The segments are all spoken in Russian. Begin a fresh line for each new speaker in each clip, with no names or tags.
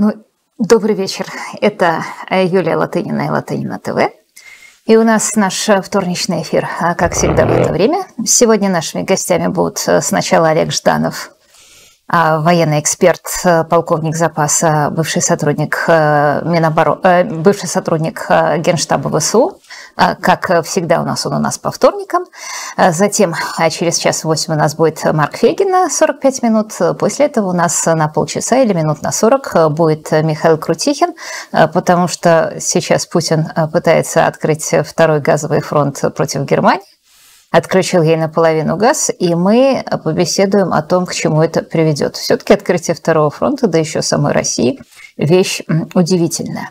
Ну, добрый вечер. Это Юлия Латынина и Латынина ТВ. И у нас наш вторничный эфир, а, как всегда, в это время. Сегодня нашими гостями будут э, сначала Олег Жданов, а, военный эксперт, э, полковник запаса, бывший сотрудник, э, Миноборо... бывший сотрудник Генштаба ВСУ, как всегда у нас он у нас по вторникам. А, затем а, через час восемь у нас будет Марк Фегин на 45 минут. После этого у нас на полчаса или минут на 40 будет Михаил Крутихин, потому что сейчас Путин пытается открыть второй газовый фронт против Германии отключил ей наполовину газ, и мы побеседуем о том, к чему это приведет. Все-таки открытие второго фронта, да еще самой России, вещь удивительная.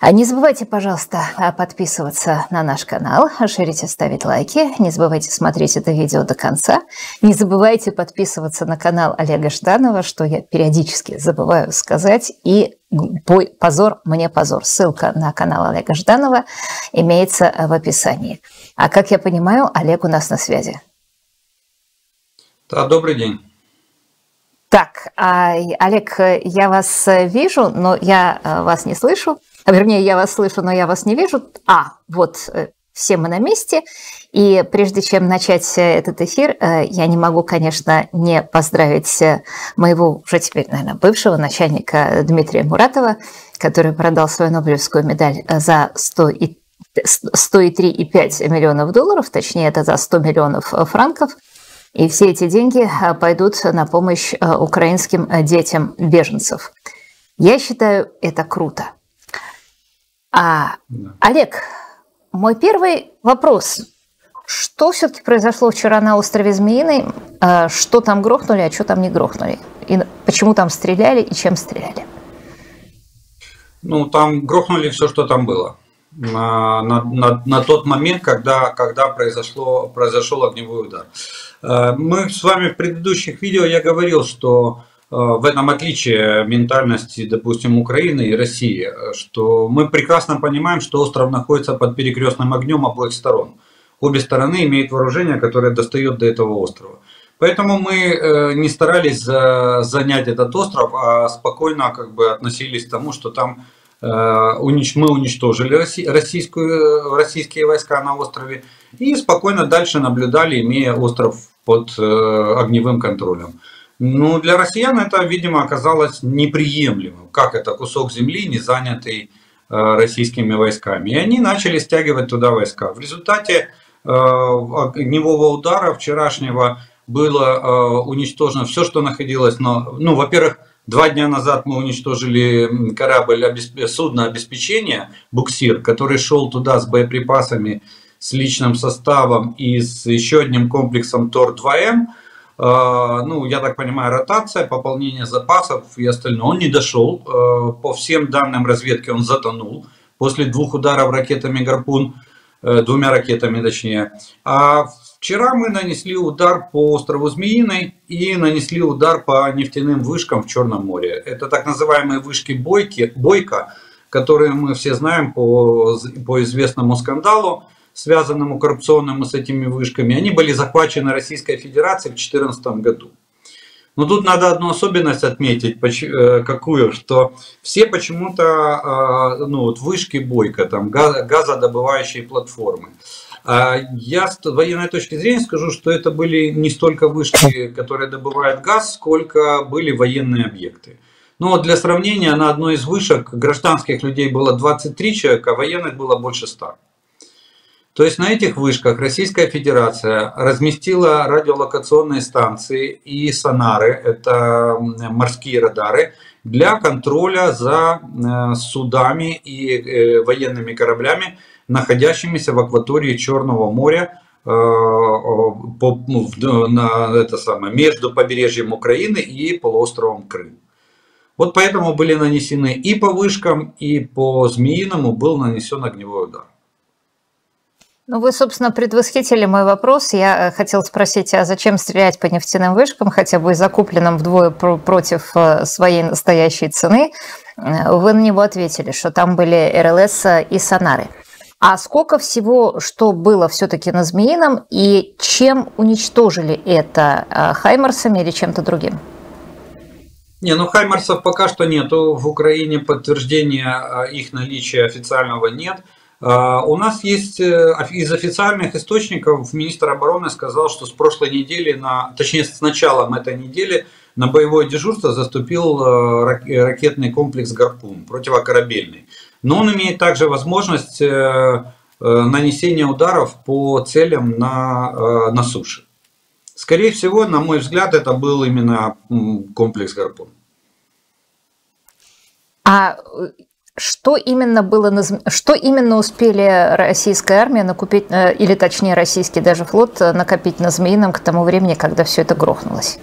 А не забывайте, пожалуйста, подписываться на наш канал, шерить и ставить лайки. Не забывайте смотреть это видео до конца. Не забывайте подписываться на канал Олега Жданова, что я периодически забываю сказать. И позор, мне позор. Ссылка на канал Олега Жданова имеется в описании. А как я понимаю, Олег у нас на связи.
Да, добрый день.
Так, а, Олег, я вас вижу, но я э, вас не слышу. А, вернее, я вас слышу, но я вас не вижу. А, вот э, все мы на месте. И прежде чем начать э, этот эфир, я не могу, конечно, не поздравить моего уже теперь, наверное, бывшего начальника Дмитрия Муратова, который продал свою Нобелевскую медаль за 100 и 103,5 миллионов долларов, точнее, это за 100 миллионов франков – и все эти деньги пойдут на помощь украинским детям беженцев. Я считаю, это круто. А, Олег, мой первый вопрос. Что все-таки произошло вчера на острове Змеиный? Что там грохнули, а что там не грохнули? И почему там стреляли и чем стреляли?
Ну, там грохнули все, что там было. На, на, на, на тот момент, когда, когда произошло, произошел огневой удар. Э, мы с вами в предыдущих видео я говорил, что в этом отличие ментальности, допустим, Украины и России, что мы прекрасно понимаем, что остров находится под перекрестным огнем обоих сторон. Обе стороны имеют вооружение, которое достает до этого острова. Поэтому мы э, не старались занять этот остров, а спокойно как бы относились к тому, что там мы уничтожили российскую, российские войска на острове и спокойно дальше наблюдали, имея остров под э, огневым контролем. Ну, для россиян это, видимо, оказалось неприемлемым. Как это кусок земли, не занятый э, российскими войсками. И они начали стягивать туда войска. В результате э, огневого удара вчерашнего было уничтожено все, что находилось на... Ну, во-первых, Два дня назад мы уничтожили корабль судно обеспечения «Буксир», который шел туда с боеприпасами с личным составом и с еще одним комплексом ТОР-2М. А, ну, я так понимаю, ротация, пополнение запасов и остальное. Он не дошел. А, по всем данным разведки он затонул после двух ударов ракетами «Гарпун», э, двумя ракетами точнее. А вчера мы нанесли удар по острову Змеиной и нанесли удар по нефтяным вышкам в Черном море. Это так называемые вышки Бойки, Бойко, которые мы все знаем по, по известному скандалу связанному коррупционному с этими вышками, они были захвачены Российской Федерацией в 2014 году. Но тут надо одну особенность отметить, э, какую, что все почему-то, а, ну вот вышки Бойко, там газодобывающие платформы. А я с военной точки зрения скажу, что это были не столько вышки, которые добывают газ, сколько были военные объекты. Но для сравнения, на одной из вышек гражданских людей было 23 человека, а военных было больше 100. То есть на этих вышках Российская Федерация разместила радиолокационные станции и сонары, это морские радары, для контроля за э, судами и э, военными кораблями, находящимися в акватории Черного моря э, ну, на это самое, между побережьем Украины и полуостровом Крым. Вот поэтому были нанесены и по вышкам, и по Змеиному был нанесен огневой удар.
Ну, вы, собственно, предвосхитили мой вопрос. Я э, хотел спросить, а зачем стрелять по нефтяным вышкам, хотя бы закупленным вдвое против э, своей настоящей цены? Э, вы на него ответили, что там были РЛС и сонары. А сколько всего, что было все-таки на Змеином, и чем уничтожили это? Хаймерсами или чем-то другим?
Не, ну Хаймарсов пока что нету. В Украине подтверждения их наличия официального нет. А, у нас есть э, из официальных источников министр обороны сказал, что с прошлой недели, на, точнее с началом этой недели, на боевое дежурство заступил э, ракетный комплекс «Гарпун» противокорабельный. Но он имеет также возможность э, нанесения ударов по целям на, на суше. Скорее всего, на мой взгляд, это был именно комплекс «Гарпун».
А что именно было, что именно успели российская армия накупить, э, или точнее российский даже флот э, накопить на Змеином к тому времени, когда все это грохнулось?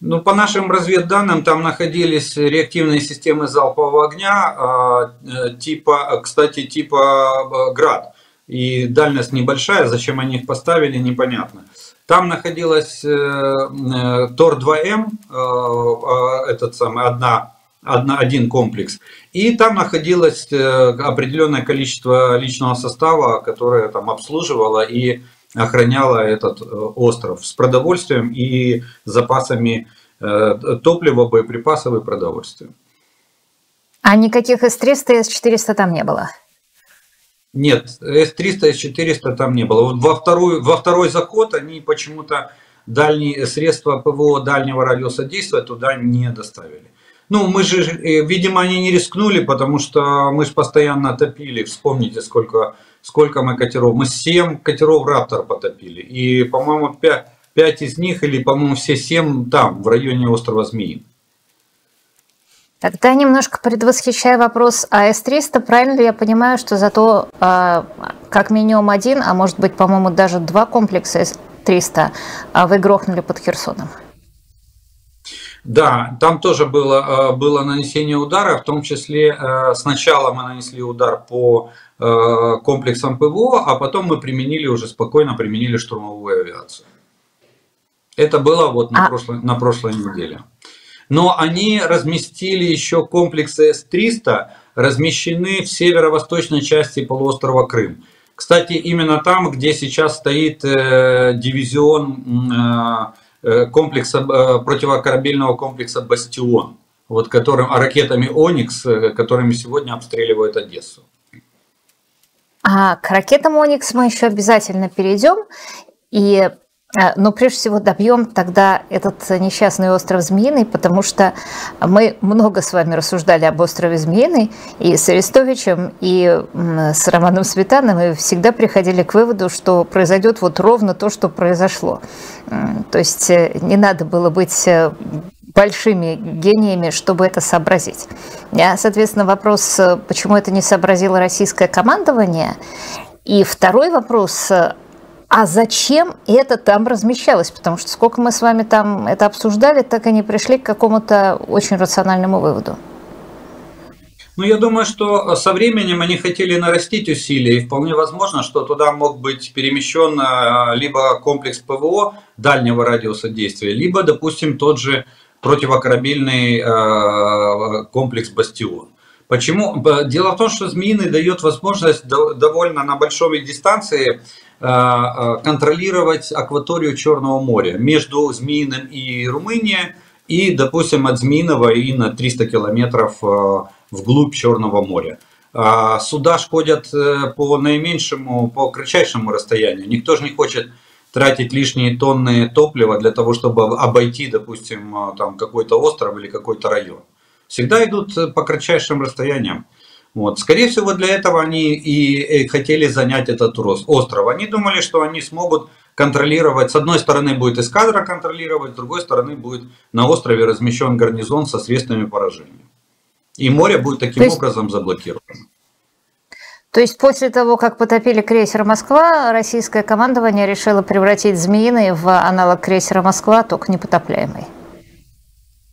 Ну, по нашим разведданным, там находились реактивные системы залпового огня, а, э, типа, кстати, типа «Град». И дальность небольшая, зачем они их поставили, непонятно. Там находилась ТОР-2М, этот самый, одна одна, один комплекс. И там находилось э, определенное количество личного состава, которое там обслуживало и охраняло этот э, остров с продовольствием и запасами э, топлива, боеприпасов и продовольствия.
А никаких С-300 и С-400 там не было?
Нет, С-300 и С-400 там не было. Вот во, второй, во второй заход они почему-то дальние средства ПВО дальнего радиуса действия туда не доставили. Ну, мы же, э, видимо, они не рискнули, потому что мы же постоянно топили. Вспомните, сколько, сколько мы катеров. Мы 7 катеров Раптор потопили. И, по-моему, 5, 5 из них, или, по-моему, все 7 там, в районе острова Змеи.
Тогда немножко предвосхищая вопрос о С-300, правильно ли я понимаю, что зато э, как минимум один, а может быть, по-моему, даже два комплекса С-300 э, вы грохнули под Херсоном?
Да, там тоже было, э, было нанесение удара, в том числе э, сначала мы нанесли удар по э, комплексам ПВО, а потом мы применили уже спокойно применили штурмовую авиацию. Это было вот на, а... прошлой, на прошлой неделе. Но они разместили еще комплексы С-300, размещены в северо-восточной части полуострова Крым. Кстати, именно там, где сейчас стоит дивизион Э, комплекса, э, противокорабельного комплекса «Бастион», вот которым, а ракетами «Оникс», э, которыми сегодня обстреливают Одессу.
А к ракетам «Оникс» мы еще обязательно перейдем. И Э, но прежде всего добьем тогда этот несчастный остров Змеиный, потому что мы много с вами рассуждали об острове Змеиный и с Арестовичем, и с Романом Светаном, и всегда приходили к выводу, что произойдет вот ровно то, что произошло. То есть э, не надо было быть э, большими гениями, чтобы это сообразить. Я, соответственно, вопрос, почему это не сообразило российское командование, и второй вопрос, а зачем это там размещалось? Потому что сколько мы с вами там это обсуждали, так и не пришли к какому-то очень рациональному выводу.
Ну, я думаю, что со временем они хотели нарастить усилия, и вполне возможно, что туда мог быть перемещен а, либо комплекс ПВО дальнего радиуса действия, либо, допустим, тот же противокорабельный а, комплекс «Бастион». Почему? Дело в том, что Змеиный дает возможность довольно на большой дистанции Э, э, контролировать акваторию Черного моря между Змеиным и Румынией и, допустим, от Змеиного и на 300 километров э, вглубь Черного моря. Суда ходят по наименьшему, по кратчайшему расстоянию. Никто же не хочет тратить лишние тонны топлива для того, чтобы обойти, допустим, там какой-то остров или какой-то район. Всегда идут по кратчайшим расстояниям. Вот. Скорее всего, для этого они и хотели занять этот остров. Они думали, что они смогут контролировать, с одной стороны будет эскадра контролировать, с другой стороны будет на острове размещен гарнизон со средствами поражения. И море будет таким есть, образом заблокировано.
То есть после того, как потопили крейсер «Москва», российское командование решило превратить «Змеиный» в аналог крейсера «Москва», только непотопляемый.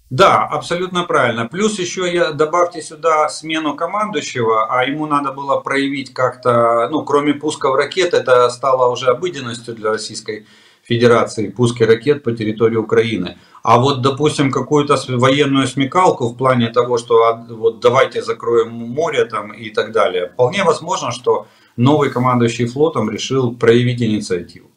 Да, абсолютно правильно. Плюс еще я добавьте сюда смену командующего, а ему надо было проявить как-то, ну, кроме пусков ракет, это стало уже обыденностью для Российской Федерации, пуски ракет по территории Украины. А вот, допустим, какую-то военную смекалку в плане того, что вот давайте закроем море там и так далее, вполне возможно, что новый командующий флотом решил проявить инициативу.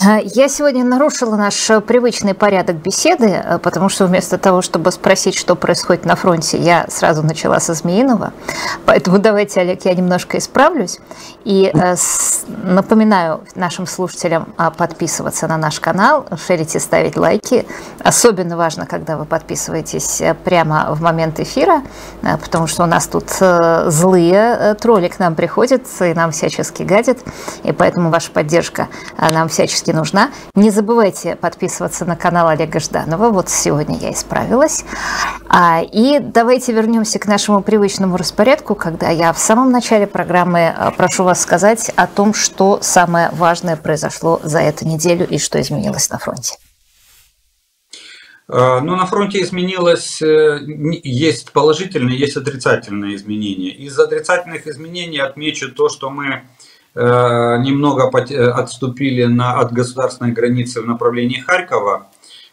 А, я сегодня нарушила наш э, привычный порядок беседы, э, потому что вместо того, чтобы спросить, что происходит на фронте, я сразу начала со Змеиного. Поэтому давайте, Олег, я немножко исправлюсь. И э, напоминаю нашим слушателям а, подписываться на наш канал, шерить и ставить лайки. Особенно важно, когда вы подписываетесь прямо в момент эфира, потому что у нас тут злые тролли к нам приходят и нам всячески гадят. И поэтому ваша поддержка нам всячески нужна. Не забывайте подписываться на канал Олега Жданова. Вот сегодня я исправилась. А, и давайте вернемся к нашему привычному распорядку, когда я в самом начале программы а, прошу вас сказать о том, что самое важное произошло за эту неделю и что изменилось на фронте.
А, ну, на фронте изменилось, э, есть положительные, есть отрицательные изменения. Из отрицательных изменений отмечу то, что мы Э, немного э, отступили на, от государственной границы в направлении Харькова.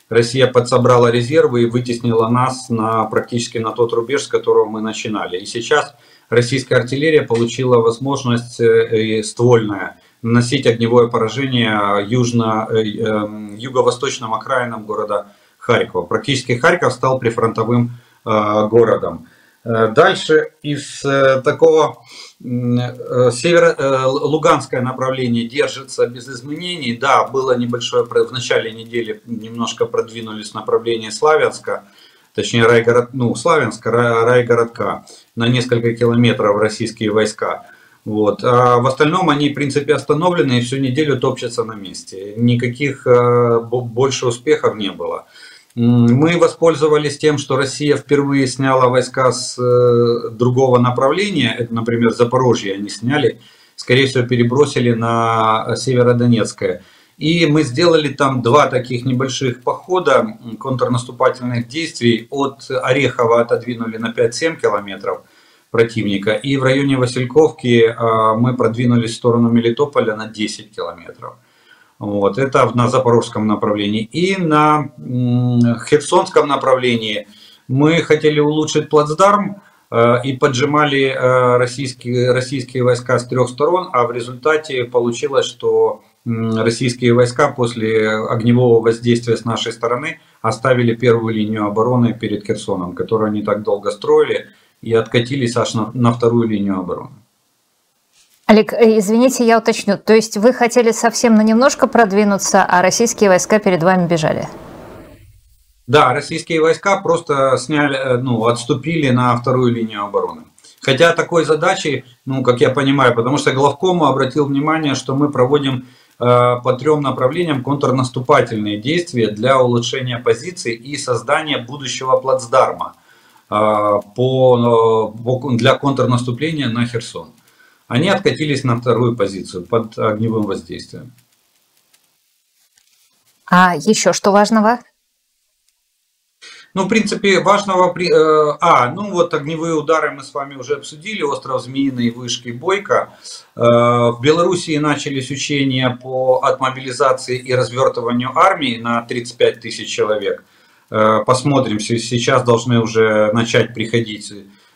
Россия подсобрала резервы и вытеснила нас на, практически на тот рубеж, с которого мы начинали. И сейчас российская артиллерия получила возможность э, ствольная наносить огневое поражение южно, эм, юго-восточным окраинам города Харькова. Практически Харьков стал прифронтовым городом. Дальше из такого Э, северо-луганское э, направление держится без изменений. Да, было небольшое, в начале недели немножко продвинулись направление Славянска, точнее райгород, ну, Славянска, райгородка, на несколько километров российские войска. Вот. А в остальном они, в принципе, остановлены и всю неделю топчутся на месте. Никаких э, больше успехов не было. Мы воспользовались тем, что Россия впервые сняла войска с э, другого направления, это, например, Запорожье они сняли, скорее всего, перебросили на Северодонецкое. И мы сделали там два таких небольших похода контрнаступательных действий. От Орехова отодвинули на 5-7 километров противника. И в районе Васильковки э, мы продвинулись в сторону Мелитополя на 10 километров. Вот, это на запорожском направлении. И на херсонском направлении мы хотели улучшить плацдарм э, и поджимали э, российские, российские войска с трех сторон, а в результате получилось, что российские войска после огневого воздействия с нашей стороны оставили первую линию обороны перед Херсоном, которую они так долго строили, и откатились аж на, на вторую линию обороны.
Олег, э, извините, я уточню. То есть вы хотели совсем на немножко продвинуться, а российские войска перед вами бежали?
Да, российские войска просто сняли, э, ну, отступили на вторую линию обороны. Хотя такой задачи, ну, как я понимаю, потому что главком обратил внимание, что мы проводим по трем направлениям контрнаступательные действия для улучшения позиций и создания будущего плацдарма э, по, э, для контрнаступления на Херсон они откатились на вторую позицию под огневым воздействием.
А еще что важного?
Ну, в принципе, важного... Э, а, ну вот огневые удары мы с вами уже обсудили. Остров Змеиный, Вышки, Бойко. Э, в Белоруссии начались учения по отмобилизации и развертыванию армии на 35 тысяч человек. Э, посмотрим, сейчас должны уже начать приходить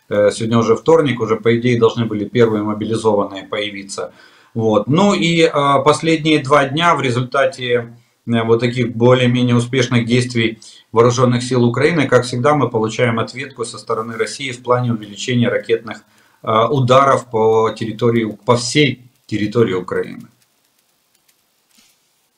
сегодня уже вторник, уже по идее должны были первые мобилизованные появиться. Вот. Ну и последние два дня в результате вот таких более-менее успешных действий вооруженных сил Украины, как всегда, мы получаем ответку со стороны России в плане увеличения ракетных ударов по территории, по всей территории Украины.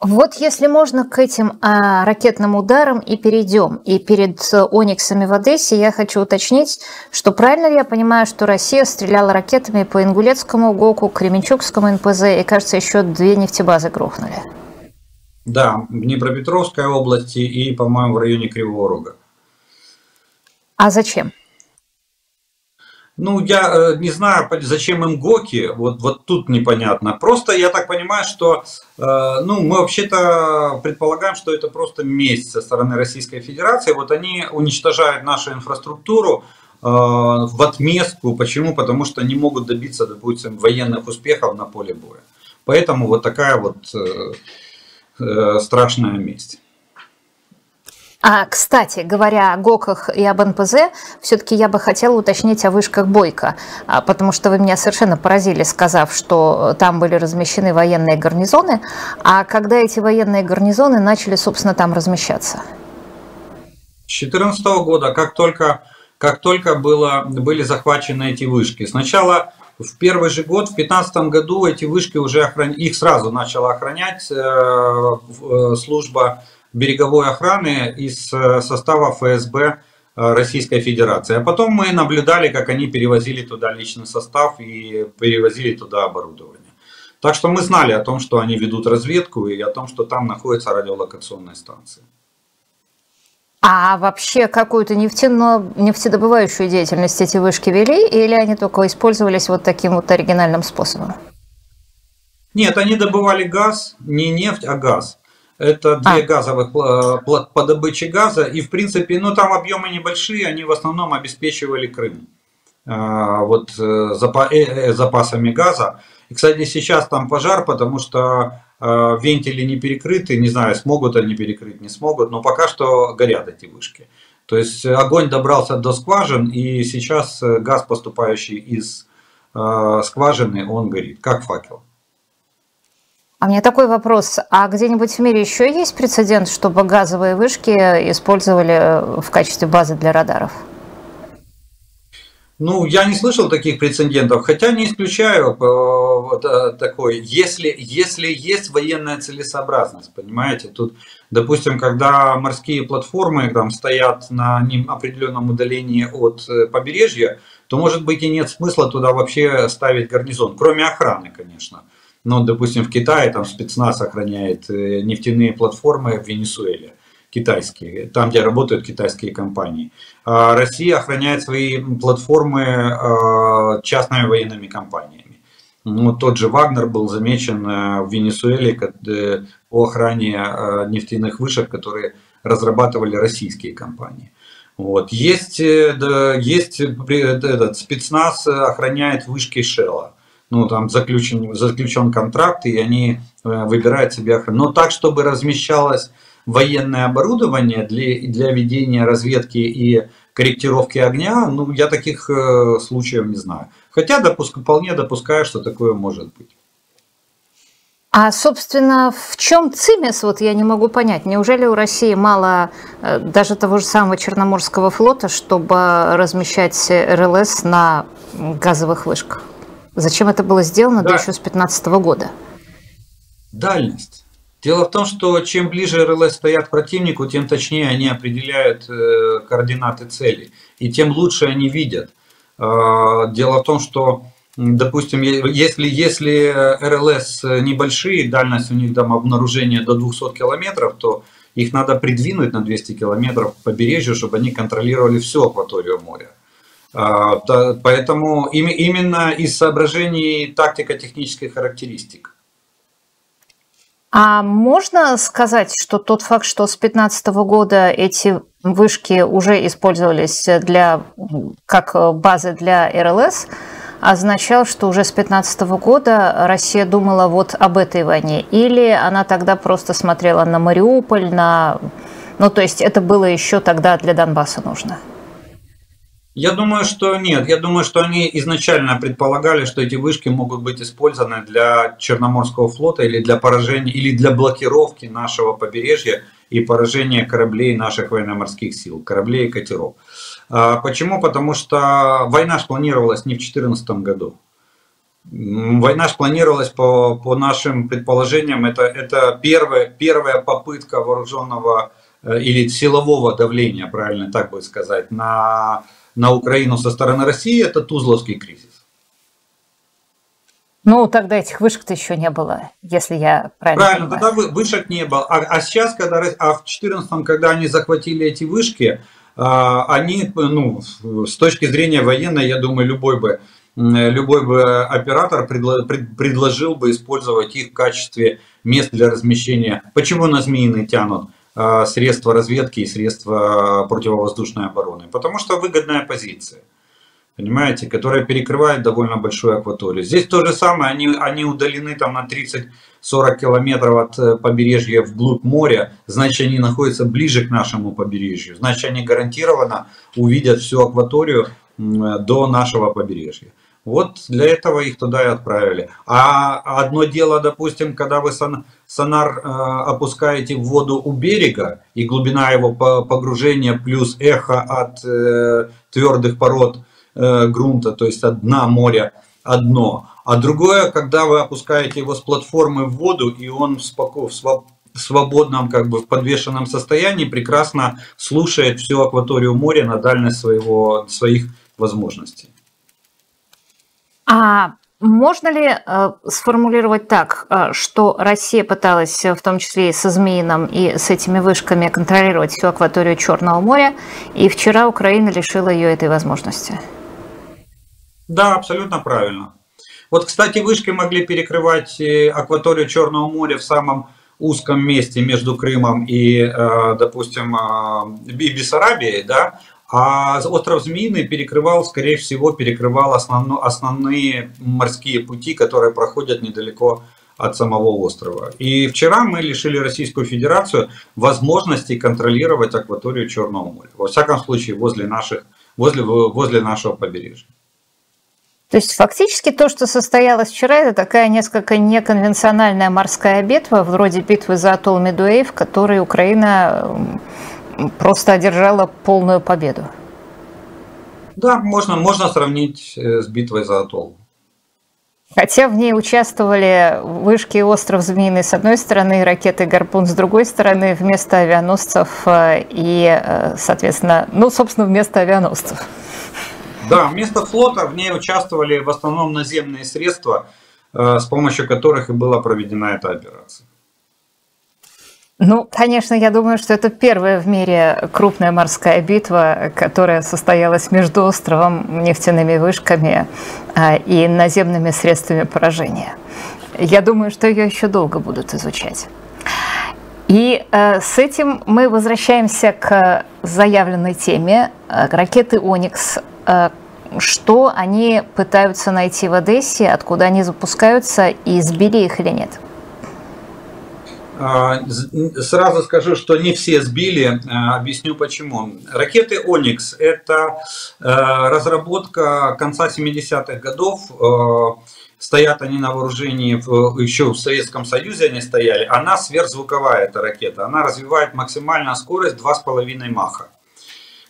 Вот если можно к этим а, ракетным ударам и перейдем. И перед э, Ониксами в Одессе я хочу уточнить, что правильно ли я понимаю, что Россия стреляла ракетами по Ингулецкому ГОКу, Кременчугскому НПЗ и, кажется, еще две нефтебазы грохнули?
Да, в Днепропетровской области и, по-моему, в районе Кривого Рога.
А зачем?
Ну, я э, не знаю, зачем им ГОКи, вот, вот тут непонятно. Просто я так понимаю, что э, ну, мы вообще-то предполагаем, что это просто месть со стороны Российской Федерации. Вот они уничтожают нашу инфраструктуру э, в отместку. Почему? Потому что не могут добиться, допустим, военных успехов на поле боя. Поэтому вот такая вот страшная месть.
А, кстати, говоря о ГОКах и об НПЗ, все-таки я бы хотела уточнить о вышках Бойко, а, потому что вы меня совершенно поразили, сказав, что там были размещены военные гарнизоны, а когда эти военные гарнизоны начали, собственно, там размещаться?
С 2014 года, как только, как только было, были захвачены эти вышки. Сначала в первый же год, в 2015 году, эти вышки уже охран... их сразу начала охранять э, э, служба береговой охраны из э, состава ФСБ Российской Федерации. А потом мы наблюдали, как они перевозили туда личный состав и перевозили туда оборудование. Так что мы знали о том, что они ведут разведку и о том, что там находится радиолокационная станция.
А вообще какую-то нефтяно, нефтедобывающую деятельность эти вышки вели или они только использовались вот таким вот оригинальным способом?
Нет, они добывали газ, не нефть, а газ. Это две а. газовых э, по добыче газа. И в принципе, ну там объемы небольшие, они в основном обеспечивали Крым. Э, вот э, запасами газа. И, кстати, сейчас там пожар, потому что вентили не перекрыты. Не знаю, смогут они перекрыть, не смогут. Но пока что горят эти вышки. То есть огонь добрался до скважин, и сейчас газ, поступающий из скважины, он горит, как факел.
А мне такой вопрос. А где-нибудь в мире еще есть прецедент, чтобы газовые вышки использовали в качестве базы для радаров?
Ну, я не слышал таких прецедентов, хотя не исключаю э, э, такой, если, если есть военная целесообразность, понимаете, тут, допустим, когда морские платформы там стоят на определенном удалении от э, побережья, то, может быть, и нет смысла туда вообще ставить гарнизон, кроме охраны, конечно. Ну, допустим, в Китае там спецназ охраняет нефтяные платформы в Венесуэле, китайские, там, где работают китайские компании. А Россия охраняет свои платформы а, частными военными компаниями. Ну, тот же Вагнер был замечен э, в Венесуэле э, по охране нефтяных вышек, которые разрабатывали российские компании. Вот. Есть, есть этот спецназ охраняет вышки Шелла ну, там заключен, заключен контракт, и они э, выбирают себе охрану. Но так, чтобы размещалось военное оборудование для, для ведения разведки и корректировки огня, ну, я таких э, случаев не знаю. Хотя допуск, вполне допускаю, что такое может быть.
А, собственно, в чем цимес, вот я не могу понять. Неужели у России мало э, даже того же самого Черноморского флота, чтобы размещать РЛС на газовых вышках? Зачем это было сделано, да, да еще с 2015 года?
Дальность. Дело в том, что чем ближе РЛС стоят к противнику, тем точнее они определяют э, координаты цели, и тем лучше они видят. Э, дело в том, что, допустим, если, если РЛС небольшие, дальность у них там обнаружения до 200 километров, то их надо придвинуть на 200 километров к побережью, чтобы они контролировали всю акваторию моря. А, поэтому именно из соображений тактико-технических характеристик.
А можно сказать, что тот факт, что с 2015 года эти вышки уже использовались для, как базы для РЛС, означал, что уже с 2015 года Россия думала вот об этой войне? Или она тогда просто смотрела на Мариуполь, на... Ну, то есть это было еще тогда для Донбасса нужно?
Я думаю, что нет. Я думаю, что они изначально предполагали, что эти вышки могут быть использованы для Черноморского флота или для поражения, или для блокировки нашего побережья и поражения кораблей наших военно-морских сил, кораблей и катеров. А почему? Потому что война же планировалась не в 2014 году. Война же планировалась по, по нашим предположениям, это, это первая, первая попытка вооруженного э, или силового давления, правильно так будет сказать, на на Украину со стороны России, это Тузловский кризис.
Ну, тогда этих вышек-то еще не было, если я правильно
Правильно, понимаю. тогда вышек не было. А, а сейчас, когда, а в 2014 когда они захватили эти вышки, а, они, ну, с точки зрения военной, я думаю, любой бы, любой бы оператор предложил бы использовать их в качестве мест для размещения. Почему на Змеиный тянут? Э, средства разведки и средства противовоздушной обороны, потому что выгодная позиция. понимаете, которая перекрывает довольно большую акваторию. Здесь то же самое, они, они удалены там на 30-40 километров от э, побережья вглубь моря, значит они находятся ближе к нашему побережью, значит они гарантированно увидят всю акваторию до нашего побережья. Вот для этого их туда и отправили. А одно дело, допустим, когда вы сонар э, опускаете в воду у берега, и глубина его погружения плюс эхо от э, твердых пород э, грунта, то есть от дна моря одно. А другое, когда вы опускаете его с платформы в воду, и он в свободном, как бы в подвешенном состоянии прекрасно слушает всю акваторию моря на дальность своего, своих возможностей.
А можно ли э, сформулировать так, э, что Россия пыталась, в том числе и со Змеином, и с этими вышками, контролировать всю акваторию Черного моря, и вчера Украина лишила ее этой возможности?
Да, абсолютно правильно. Вот, кстати, вышки могли перекрывать э, акваторию Черного моря в самом узком месте между Крымом и, э, допустим, э, Бессарабией, да, а остров Змеиный перекрывал, скорее всего, перекрывал основно, основные морские пути, которые проходят недалеко от самого острова. И вчера мы лишили Российскую Федерацию возможности контролировать акваторию Черного моря. Во всяком случае, возле, наших, возле, возле нашего побережья.
То есть фактически то, что состоялось вчера, это такая несколько неконвенциональная морская битва, вроде битвы за атолл Медуэй, в которой Украина просто одержала полную победу.
Да, можно, можно сравнить э, с битвой за атолл.
Хотя в ней участвовали вышки остров Змеиный с одной стороны и ракеты «Гарпун» с другой стороны вместо авианосцев э, и, э, соответственно, ну, собственно, вместо авианосцев.
Да, вместо флота в ней участвовали в основном наземные средства, с помощью которых и была проведена эта операция.
Ну, конечно, я думаю, что это первая в мире крупная морская битва, которая состоялась между островом, нефтяными вышками а, и наземными средствами поражения. Я думаю, что ее еще долго будут изучать. И э, с этим мы возвращаемся к заявленной теме э, ракеты «Оникс». Э, что они пытаются найти в Одессе, откуда они запускаются, и сбили их или нет?
А, сразу скажу, что не все сбили, а, объясню почему. Ракеты «Оникс» – это э, разработка конца 70-х годов, э, стоят они на вооружении, еще в Советском Союзе они стояли. Она сверхзвуковая, эта ракета, она развивает максимальную скорость 2,5 маха.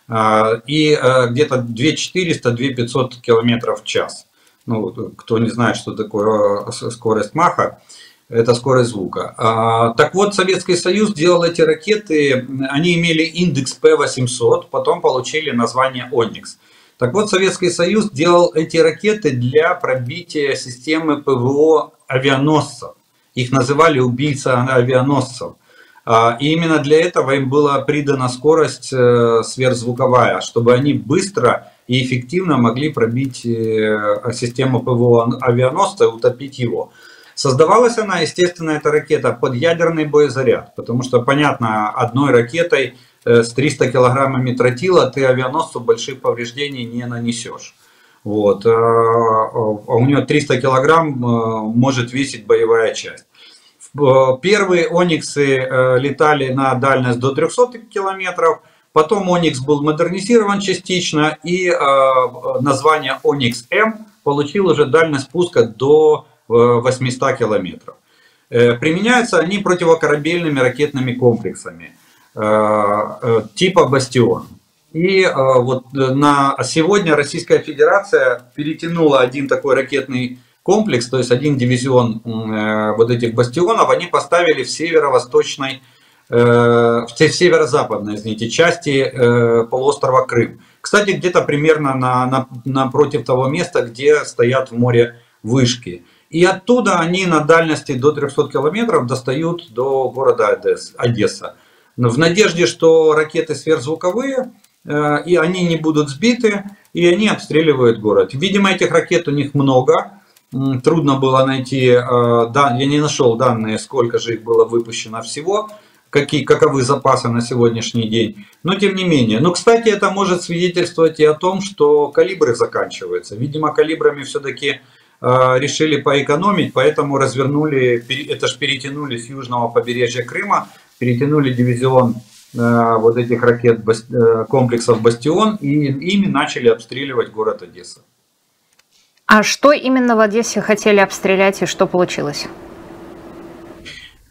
А, и э, где-то 2400-2500 км в час. Ну, кто не знает, что такое скорость маха, это скорость звука. А, так вот, Советский Союз делал эти ракеты, они имели индекс П-800, потом получили название «Оникс». Так вот, Советский Союз делал эти ракеты для пробития системы ПВО авианосцев. Их называли убийца авианосцев. А, и именно для этого им была придана скорость э, сверхзвуковая, чтобы они быстро и эффективно могли пробить э, систему ПВО авианосца и утопить его. Создавалась она, естественно, эта ракета под ядерный боезаряд, потому что, понятно, одной ракетой э, с 300 килограммами тротила ты авианосцу больших повреждений не нанесешь. Вот. А, а у нее 300 килограмм э, может весить боевая часть. Э, первые Ониксы летали на дальность до 300 километров, потом Оникс был модернизирован частично, и название Оникс М получил уже дальность пуска до 800 километров. Э, применяются они противокорабельными ракетными комплексами э, э, типа «Бастион». И вот на сегодня Российская Федерация перетянула один такой ракетный комплекс, то есть один дивизион вот этих бастионов, они поставили в северо-восточной, в северо-западной, извините, части полуострова Крым. Кстати, где-то примерно на, на, напротив того места, где стоят в море вышки. И оттуда они на дальности до 300 километров достают до города Одесса. В надежде, что ракеты сверхзвуковые, э, и они не будут сбиты, и они обстреливают город. Видимо, этих ракет у них много. Трудно было найти, э, я не нашел данные, сколько же их было выпущено всего. какие, каковы запасы на сегодняшний день. Но тем не менее. Но, кстати, это может свидетельствовать и о том, что калибры заканчиваются. Видимо, калибрами все-таки решили поэкономить, поэтому развернули, это же перетянули с южного побережья Крыма, перетянули дивизион э, вот этих ракет э, комплексов «Бастион» и ими начали обстреливать город Одесса.
А что именно в Одессе хотели обстрелять и что получилось?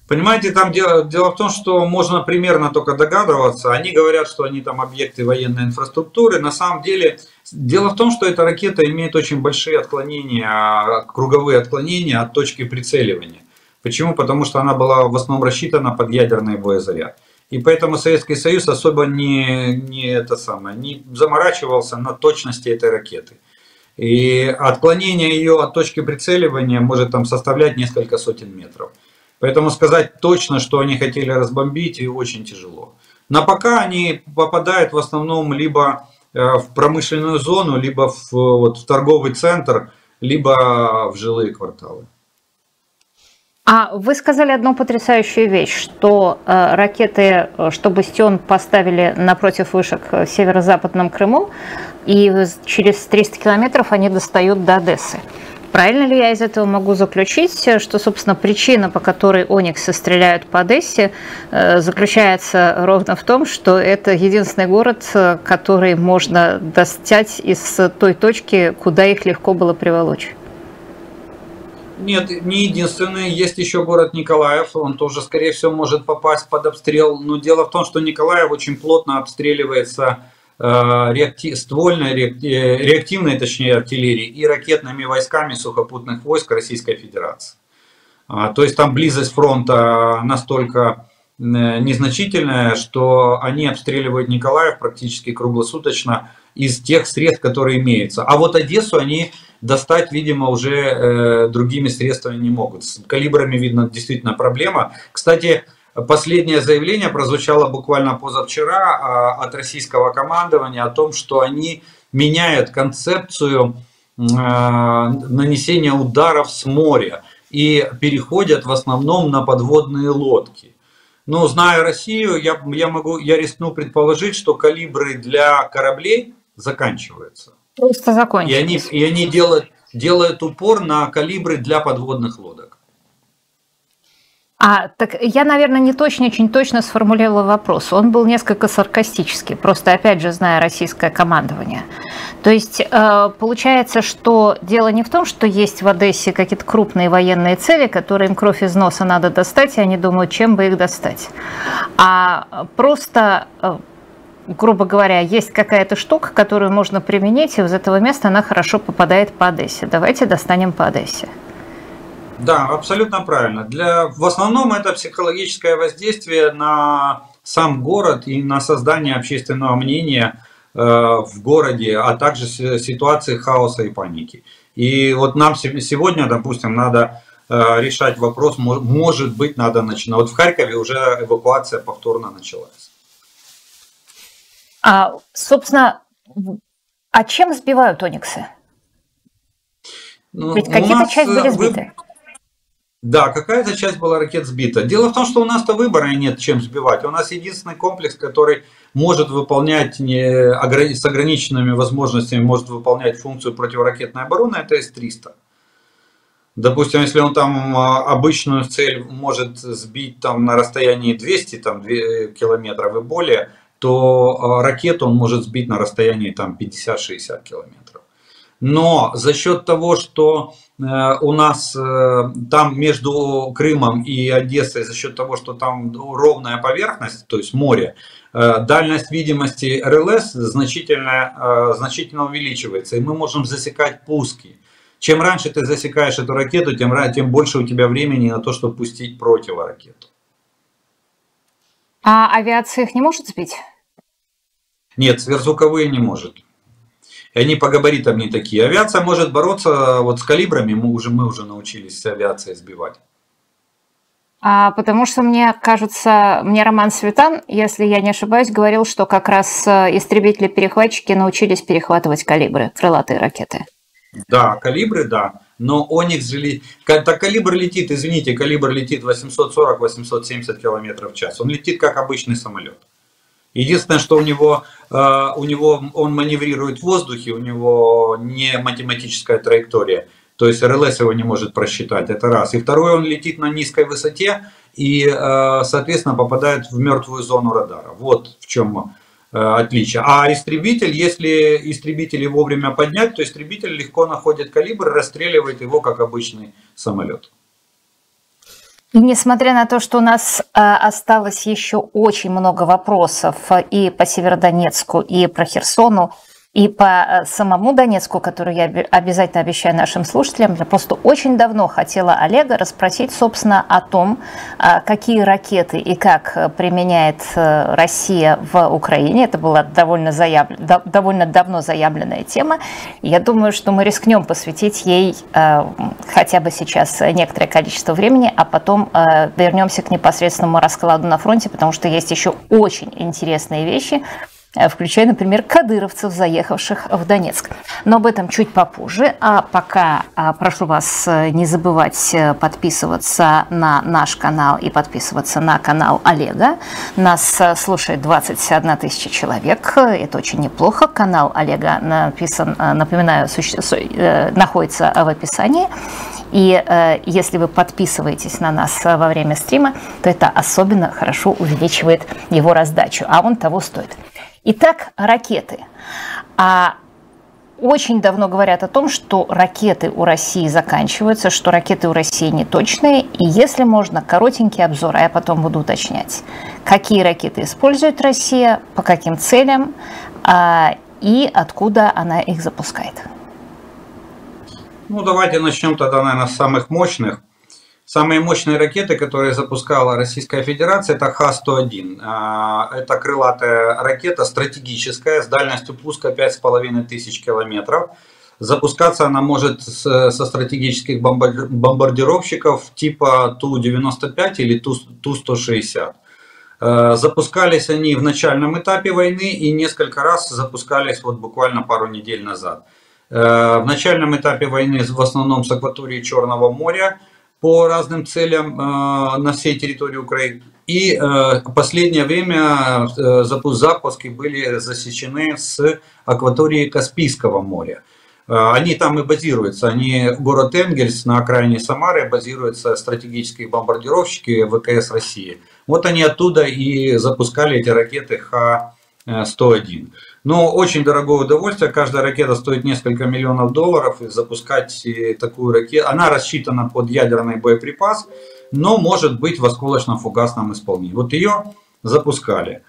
Понимаете, там дело, дело в том, что можно примерно только догадываться. Они говорят, что они там объекты военной инфраструктуры. На самом деле, дело в том, что эта ракета имеет очень большие отклонения, круговые отклонения от точки прицеливания. Почему? Потому что она была в основном рассчитана под ядерный боезаряд. И поэтому Советский Союз особо не, не, это самое, не заморачивался на точности этой ракеты. И отклонение ее от точки прицеливания может там составлять несколько сотен метров. Поэтому сказать точно, что они хотели разбомбить, и очень тяжело. На пока они попадают в основном либо э, в промышленную зону, либо в, вот, в торговый центр, либо в жилые кварталы.
А вы сказали одну потрясающую вещь, что э, ракеты, э, что «Бастион» поставили напротив вышек в северо-западном Крыму, и через 300 километров они достают до Одессы. Правильно ли я из этого могу заключить, что, собственно, причина, по которой Ониксы стреляют по Одессе, э, заключается ровно в том, что это единственный город, э, который можно достать из той точки, куда их легко было приволочь?
Нет, не единственный. Есть еще город Николаев. Он тоже, скорее всего, может попасть под обстрел. Но дело в том, что Николаев очень плотно обстреливается Э, ствольной, э, реактивной, точнее, артиллерии и ракетными войсками сухопутных войск Российской Федерации. А, то есть там близость фронта настолько э, незначительная, что они обстреливают Николаев практически круглосуточно из тех средств, которые имеются. А вот Одессу они достать, видимо, уже другими средствами не могут. С калибрами, видно, действительно проблема. Кстати, Последнее заявление прозвучало буквально позавчера а, от российского командования о том, что они меняют концепцию а, нанесения ударов с моря и переходят в основном на подводные лодки. Но зная Россию, я, я, могу, я рискну предположить, что калибры для кораблей заканчиваются.
Просто закончились.
И они, и они делают, делают упор на калибры для подводных лодок.
А, так я, наверное, не точно, очень точно сформулировала вопрос. Он был несколько саркастический, просто, опять же, зная российское командование. То есть, э, получается, что дело не в том, что есть в Одессе какие-то крупные военные цели, которые им кровь из носа надо достать, и они думают, чем бы их достать. А просто э, грубо говоря, есть какая-то штука, которую можно применить, и из этого места она хорошо попадает по Одессе. Давайте достанем по Одессе.
Да, абсолютно правильно. Для, в основном это психологическое воздействие на сам город и на создание общественного мнения э, в городе, а также ситуации хаоса и паники. И вот нам сегодня, допустим, надо э, решать вопрос, может быть, надо начинать. Вот в Харькове уже эвакуация повторно началась.
А, собственно, а чем сбивают ониксы? Ну, Ведь какие-то части были э, сбиты. Вы...
Да, какая-то часть была ракет сбита. Дело в том, что у нас-то выбора нет, чем сбивать. У нас единственный комплекс, который может выполнять не, с ограниченными возможностями, может выполнять функцию противоракетной обороны, это С-300. Допустим, если он там а, обычную цель может сбить там на расстоянии 200 там, 2 километров и более, то а, ракету он может сбить на расстоянии там 50-60 километров. Но за счет того, что Э, у нас э, там между Крымом и Одессой за счет того, что там ровная поверхность, то есть море, э, дальность видимости РЛС значительно, значительно увеличивается, и мы можем засекать пуски. Чем раньше ты засекаешь эту ракету, тем, тем больше у тебя времени на то, чтобы пустить противоракету.
А авиация их не может сбить?
Нет, сверхзвуковые не может. И они по габаритам не такие. Авиация может бороться вот с калибрами, мы уже, мы уже научились с авиацией сбивать.
А, потому что мне кажется, мне Роман Светан, если я не ошибаюсь, говорил, что как раз э, истребители-перехватчики научились перехватывать калибры, крылатые ракеты.
Да, калибры, да. Но Оникс же... Так калибр летит, извините, калибр летит 840-870 км в час. Он летит как обычный самолет. Единственное, что у него, э, у него он маневрирует в воздухе, у него не математическая траектория. То есть РЛС его не может просчитать, это раз. И второе, он летит на низкой высоте и, э, соответственно, попадает в мертвую зону радара. Вот в чем э, отличие. А истребитель, если истребители вовремя поднять, то истребитель легко находит калибр, расстреливает его как обычный самолет.
Несмотря на то, что у нас э, осталось еще очень много вопросов и по Северодонецку, и про Херсону, и по э, самому Донецку, который я обязательно обещаю нашим слушателям, я просто очень давно хотела Олега расспросить, собственно, о том, а, какие ракеты и как э, применяет э, Россия в Украине. Это была довольно, заявлен, довольно давно заявленная тема. Я думаю, что мы рискнем посвятить ей хотя бы сейчас некоторое количество времени, а потом вернемся к непосредственному раскладу на фронте, потому что есть еще очень интересные вещи, включая, например, кадыровцев, заехавших в Донецк. Но об этом чуть попозже. А пока а, прошу вас э, не забывать э, подписываться на наш канал и подписываться на канал Олега. Нас слушает 21 тысяча человек. Это очень неплохо. Канал Олега написан, напоминаю, находится в описании. И э, если вы подписываетесь на нас во время стрима, то это особенно хорошо увеличивает его раздачу, а он того стоит. Итак, ракеты. А очень давно говорят о том, что ракеты у России заканчиваются, что ракеты у России неточные. И если можно, коротенький обзор, а я потом буду уточнять, какие ракеты использует Россия, по каким целям а, и откуда она их запускает.
Ну, давайте начнем тогда, наверное, с самых мощных. Самые мощные ракеты, которые запускала Российская Федерация, это Х-101. А, это крылатая ракета стратегическая с дальностью пуска 5500 километров. Запускаться она может со стратегических бомбардировщиков типа Ту-95 или Ту-160. А, запускались они в начальном этапе войны и несколько раз запускались вот буквально пару недель назад. А, в начальном этапе войны в основном с акватории Черного моря – по разным целям э, на всей территории Украины. И э, последнее время э, запуски были засечены с акватории Каспийского моря. Они там и базируются. Они, город Энгельс на окраине Самары, базируются стратегические бомбардировщики ВКС России. Вот они оттуда и запускали эти ракеты Х-101. Но очень дорогое удовольствие. Каждая ракета стоит несколько миллионов долларов. И запускать такую ракету, она рассчитана под ядерный боеприпас, но может быть в осколочно-фугасном исполнении. Вот ее запускали.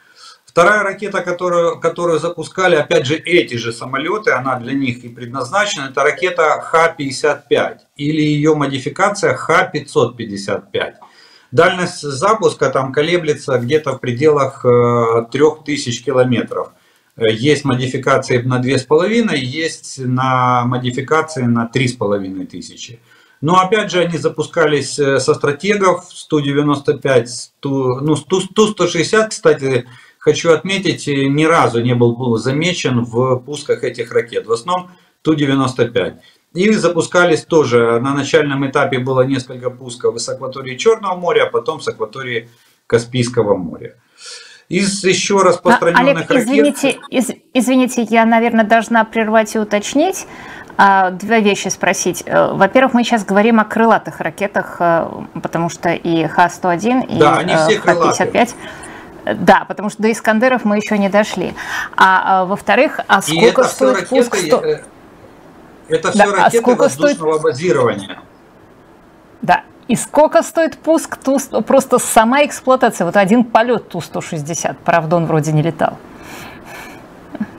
Вторая ракета, которую, которую запускали, опять же, эти же самолеты, она для них и предназначена, это ракета Х-55 или ее модификация Х-555. Дальность запуска там колеблется где-то в пределах 3000 э, километров. Есть модификации на 2,5, есть на модификации на 3,5 тысячи. Но опять же они запускались э, со стратегов 195, 100, ну Ту-160, кстати, хочу отметить, ни разу не был, был замечен в пусках этих ракет. В основном Ту-95. И запускались тоже, на начальном этапе было несколько пусков с акватории Черного моря, а потом с акватории Каспийского моря. Из еще распространенных
Олег, извините, из, извините, я, наверное, должна прервать и уточнить. А, две вещи спросить. Э, во-первых, мы сейчас говорим о крылатых ракетах, э, потому что и Х-101, и да, э, Х-55. Да, потому что до Искандеров мы еще не дошли. А, а во-вторых, а сколько стоит ракеты, пуск? Сто...
Это все да, ракеты а воздушного стоит... базирования.
Да, и сколько стоит пуск Ту, просто сама эксплуатация? Вот один полет Ту-160, правда, он вроде не летал.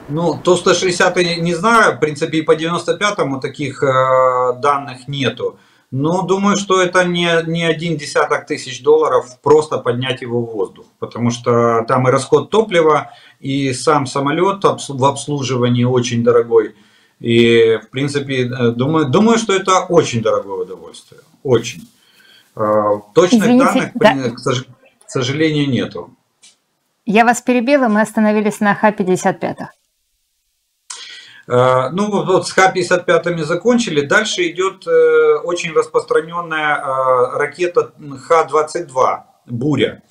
Ну, Ту-160 не знаю, в принципе, и по 95-му таких э, данных нету. Но думаю, что это не, не один десяток тысяч долларов просто поднять его в воздух. Потому что там и расход топлива, и сам самолет в обслуживании очень дорогой. И, в принципе, э, думаю, думаю, что это очень дорогое удовольствие. Очень. А, точных Извините, данных, да. к сожалению, нету.
Я вас перебила, мы остановились на Х-55.
Э, ну вот с Х-55 закончили, дальше идет э, очень распространенная ракета Х-22 «Буря».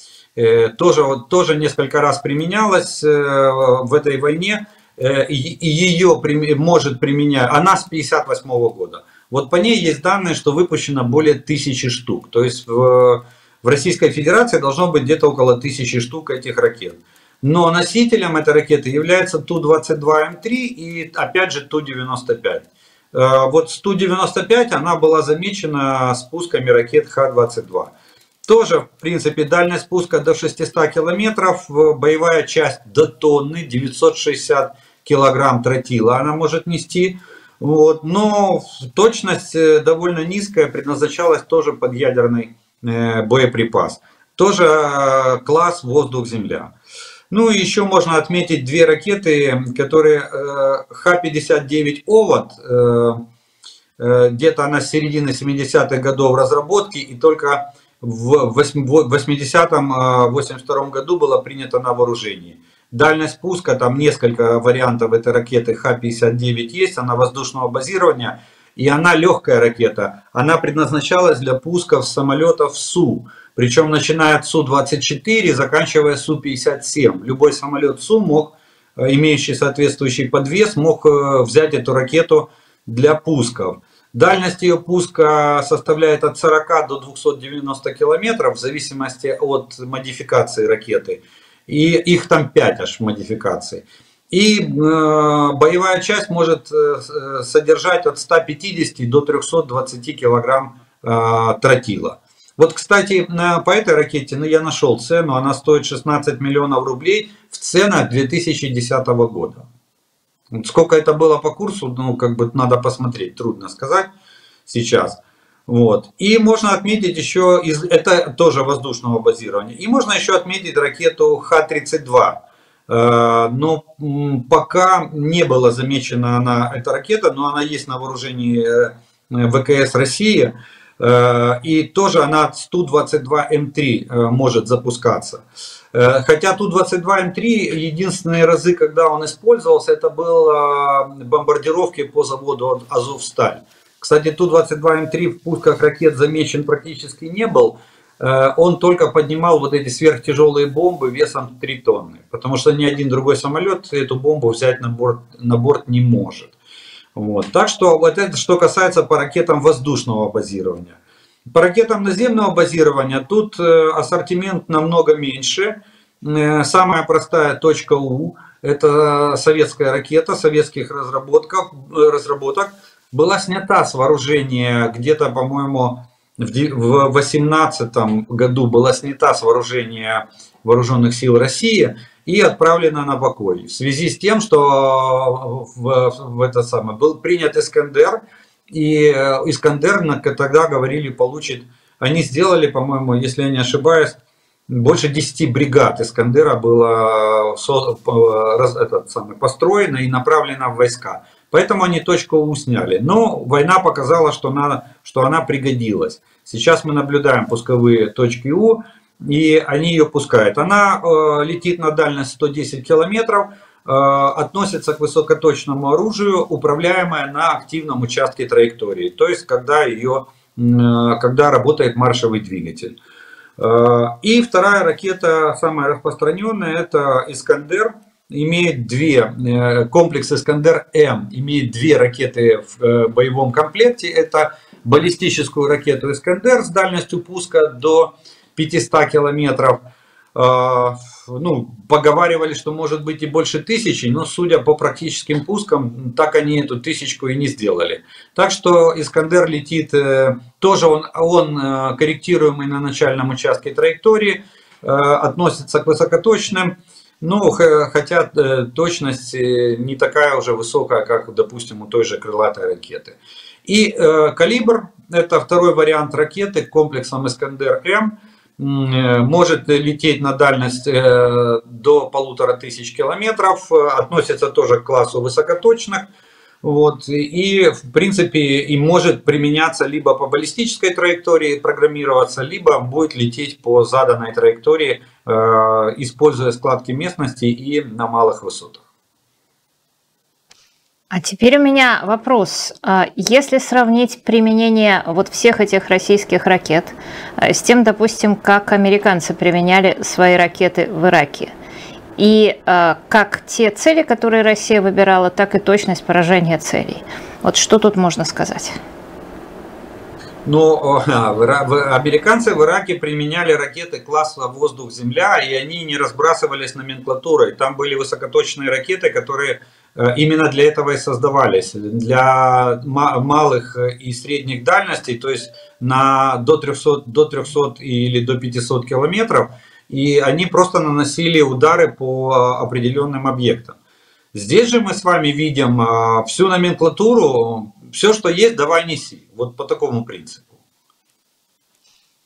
Тоже, тоже несколько раз применялась в этой войне, и ее может применять, она с 58 года. Вот по ней есть данные, что выпущено более тысячи штук. То есть в, в Российской Федерации должно быть где-то около тысячи штук этих ракет. Но носителем этой ракеты является Ту-22М3 и опять же Ту-95. Э, вот с Ту-95 она была замечена спусками ракет Х-22. Тоже, в принципе, дальность спуска до 600 километров, боевая часть до тонны, 960 килограмм тротила она может нести. Вот, но точность э, довольно низкая, предназначалась тоже под ядерный э, боеприпас. Тоже класс воздух-земля. Ну и еще можно отметить две ракеты, которые э, Х-59 «Овод», где-то она с середины 70-х годов разработки, и только в 80-м, 82 году была принята на вооружение. Дальность пуска, там несколько вариантов этой ракеты Х-59 есть, она воздушного базирования, и она легкая ракета. Она предназначалась для пусков самолетов Су. Причем начиная от Су-24, заканчивая Су-57. Любой самолет Су мог, э, имеющий соответствующий подвес, мог э, взять эту ракету для пусков. Дальность ее пуска составляет от 40 до 290 километров в зависимости от модификации ракеты. И их там 5 аж модификаций. И э, боевая часть может э, содержать от 150 до 320 килограмм э, тротила. Вот, кстати, по этой ракете, ну, я нашел цену, она стоит 16 миллионов рублей в ценах 2010 года. Сколько это было по курсу, ну, как бы надо посмотреть, трудно сказать сейчас. Вот. И можно отметить еще, это тоже воздушного базирования, и можно еще отметить ракету Х-32. Э, но пока не была замечена она, эта ракета, но она есть на вооружении э, ВКС России. Э, и тоже она с Ту-22М3 э, может запускаться. Хотя Ту-22М3, единственные разы, когда он использовался, это было бомбардировки по заводу Азовсталь. Кстати, Ту-22М3 в пусках ракет замечен практически не был. Он только поднимал вот эти сверхтяжелые бомбы весом 3 тонны. Потому что ни один другой самолет эту бомбу взять на борт, на борт не может. Вот. Так что вот это что касается по ракетам воздушного базирования. По ракетам наземного базирования тут э, ассортимент намного меньше. Э, самая простая точка У, это советская ракета, советских разработок, э, разработок была снята с вооружения где-то, по-моему, в 2018 году была снята с вооружения вооруженных сил России и отправлена на покой. В связи с тем, что в, в это самое, был принят Искандер, и э, Искандер тогда говорили получит, они сделали, по-моему, если я не ошибаюсь, больше 10 бригад Искандера было этот самый, построено и направлено в войска. Поэтому они точку У сняли. Но война показала, что она, что она пригодилась. Сейчас мы наблюдаем пусковые точки У и они ее пускают. Она э, летит на дальность 110 километров, э, относится к высокоточному оружию, управляемое на активном участке траектории, то есть когда, ее, э, когда работает маршевый двигатель. Э, и вторая ракета, самая распространенная, это Искандер, имеет две, э, комплекс Искандер-М имеет две ракеты в э, боевом комплекте. Это баллистическую ракету Искандер с дальностью пуска до 500 километров. А, ну, поговаривали, что может быть и больше тысячи, но судя по практическим пускам, так они эту тысячку и не сделали. Так что Искандер летит, э, тоже он, он корректируемый на начальном участке траектории, относится к высокоточным, но хотя точность не такая уже высокая, как, допустим, у той же крылатой ракеты. И калибр, это второй вариант ракеты комплексом Искандер-М, Э, может лететь на дальность э, до полутора тысяч километров, э, относится тоже к классу высокоточных. Вот, и в принципе и может применяться либо по баллистической траектории программироваться, либо будет лететь по заданной траектории, используя складки местности и на малых высотах.
А теперь у меня вопрос. А если сравнить применение вот всех этих российских ракет э, с тем, допустим, как американцы применяли свои ракеты в Ираке, и э, как те цели, которые Россия выбирала, так и точность поражения целей. Вот что тут можно сказать?
Но американцы в Ираке применяли ракеты класса воздух-земля, и они не разбрасывались номенклатурой. Там были высокоточные ракеты, которые э, именно для этого и создавались. Для малых и средних дальностей, то есть на до 300, до 300 или до 500 километров, и они просто наносили удары по определенным объектам. Здесь же мы с вами видим а, всю номенклатуру, все, что есть, давай неси. Вот по такому принципу.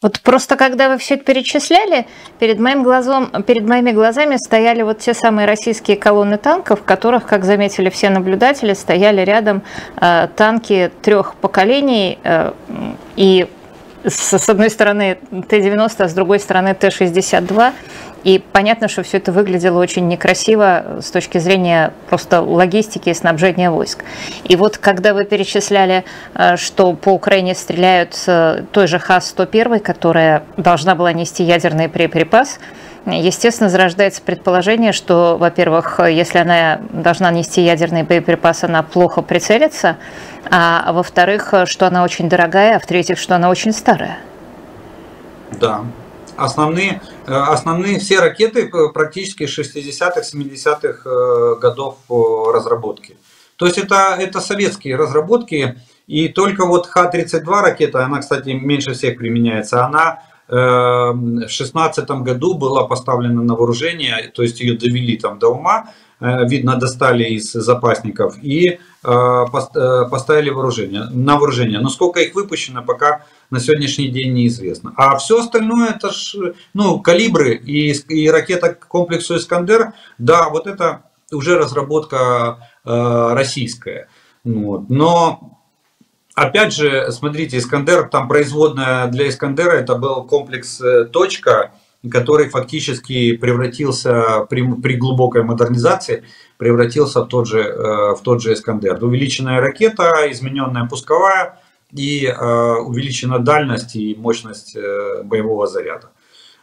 Вот просто когда вы все это перечисляли, перед моим глазом, перед моими глазами стояли вот те самые российские колонны танков, в которых, как заметили все наблюдатели, стояли рядом э, танки трех поколений э, и с, одной стороны Т-90, а с другой стороны Т-62. И понятно, что все это выглядело очень некрасиво с точки зрения просто логистики и снабжения войск. И вот когда вы перечисляли, э, что по Украине стреляют той же Х-101, которая должна была нести ядерный припас, естественно, зарождается предположение, что, во-первых, если она должна нести ядерный боеприпас, она плохо прицелится, а во-вторых, что она очень дорогая, а в-третьих, что она очень старая.
Да, основные, э, основные все ракеты э, практически 60-х, 70-х э, годов разработки. То есть это, это советские разработки, и только вот Х-32 ракета, она, кстати, меньше всех применяется, она в 2016 году была поставлена на вооружение, то есть ее довели там до ума, видно, достали из запасников и поставили вооружение, на вооружение. Но сколько их выпущено, пока на сегодняшний день неизвестно. А все остальное это ж, ну, калибры и, и ракета комплексу Искандер, да, вот это уже разработка э, российская. Вот. Но опять же, смотрите, Искандер, там производная для Искандера, это был комплекс э, «Точка», который фактически превратился при, при глубокой модернизации, превратился в тот же, э, в тот же Искандер. Увеличенная ракета, измененная пусковая и э, увеличена дальность и мощность боевого заряда.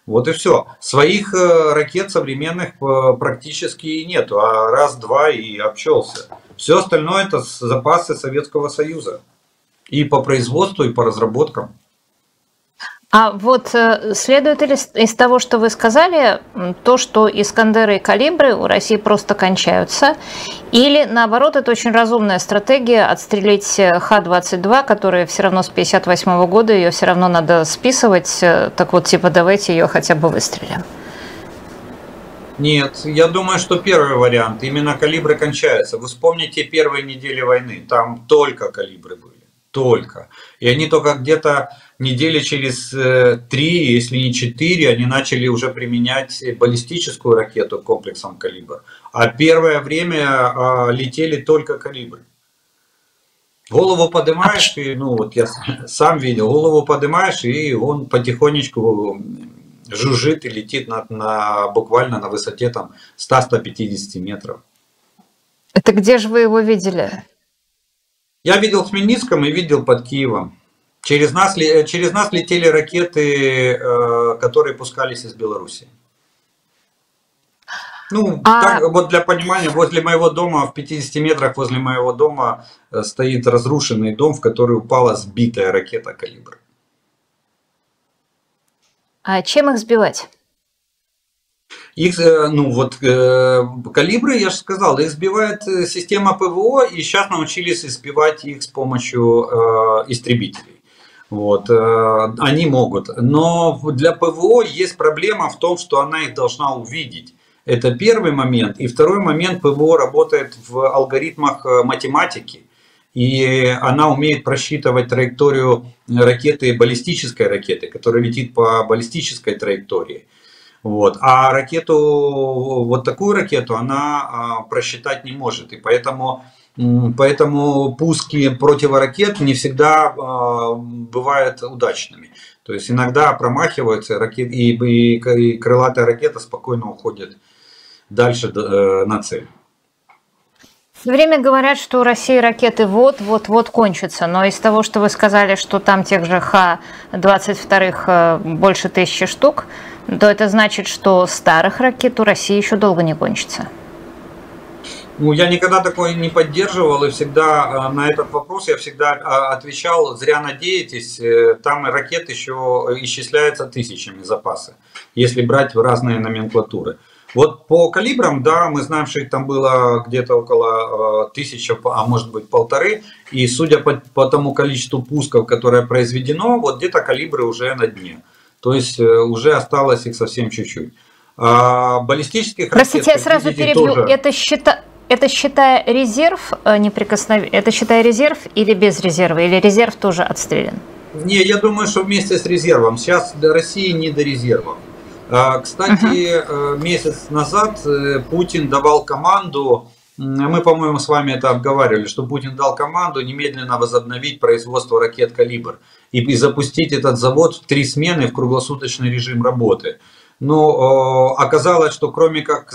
Вот и все. Своих ракет современных практически нету, а раз-два и обчелся. Все остальное это запасы Советского Союза. И по производству, и по разработкам.
А вот э, следует ли из того, что вы сказали, то, что Искандеры и Калибры у России просто кончаются, или наоборот, это очень разумная стратегия отстрелить э, Х-22, которая все равно с 58 года, ее все равно надо списывать, э, так вот типа давайте ее хотя бы выстрелим?
Нет, я думаю, что первый вариант. Именно калибры кончаются. Вы вспомните первые недели войны. Там только калибры были. Только. И они только где-то недели через э, три, если не четыре, они начали уже применять баллистическую ракету комплексом «Калибр». А первое время а, летели только «Калибры». Голову поднимаешь, и, ну вот я сам видел, голову поднимаешь, и он потихонечку жужжит и летит на, на, буквально на высоте там 100-150 метров.
Это где же вы его видели?
Я видел в Хмельницком и видел под Киевом. Через нас, через нас летели ракеты, э, которые пускались из Беларуси. Ну, а... так, вот для понимания, возле моего дома, в 50 метрах возле моего дома э, стоит разрушенный дом, в который упала сбитая ракета «Калибр».
А чем их сбивать?
Их, э, ну вот, калибры, я же сказал, их сбивает система ПВО, и сейчас научились избивать их с помощью истребителей. Вот, э, они могут. Но для ПВО есть проблема в том, что она их должна увидеть. Это первый момент. И второй момент, ПВО работает в алгоритмах э, математики. И она умеет просчитывать траекторию ракеты, баллистической ракеты, которая летит по баллистической траектории. Вот. А ракету, вот такую ракету она а, просчитать не может. И поэтому Поэтому пуски противоракет не всегда а, бывают удачными. То есть иногда промахиваются ракет, и, и, и крылатая ракета спокойно уходит дальше э, на цель.
Все время говорят, что у России ракеты вот-вот-вот кончатся, но из того, что вы сказали, что там тех же Х-22 э, больше тысячи штук, то это значит, что старых ракет у России еще долго не кончится.
Ну, я никогда такое не поддерживал, и всегда э, на этот вопрос я всегда э, отвечал, зря надеетесь, там ракет еще исчисляются тысячами запасы, если брать в разные номенклатуры. Вот по калибрам, да, мы знаем, что их там было где-то около тысячи, а может быть полторы. И судя по, по тому количеству пусков, которое произведено, вот где-то калибры уже на дне. То есть э, уже осталось их совсем чуть-чуть. А баллистических
Простите, ракет, я сразу перебью. Тоже... Это счета... Это считая резерв э, неприкосновен... Это считая резерв или без резерва? Или резерв тоже отстрелян?
Не, я думаю, что вместе с резервом. Сейчас до России не до резервов. А, кстати, uh месяц назад э, Путин давал команду, мы, по-моему, с вами это обговаривали, что Путин дал команду немедленно возобновить производство ракет «Калибр» и запустить этот завод в три смены в круглосуточный режим работы. Но оказалось, что кроме как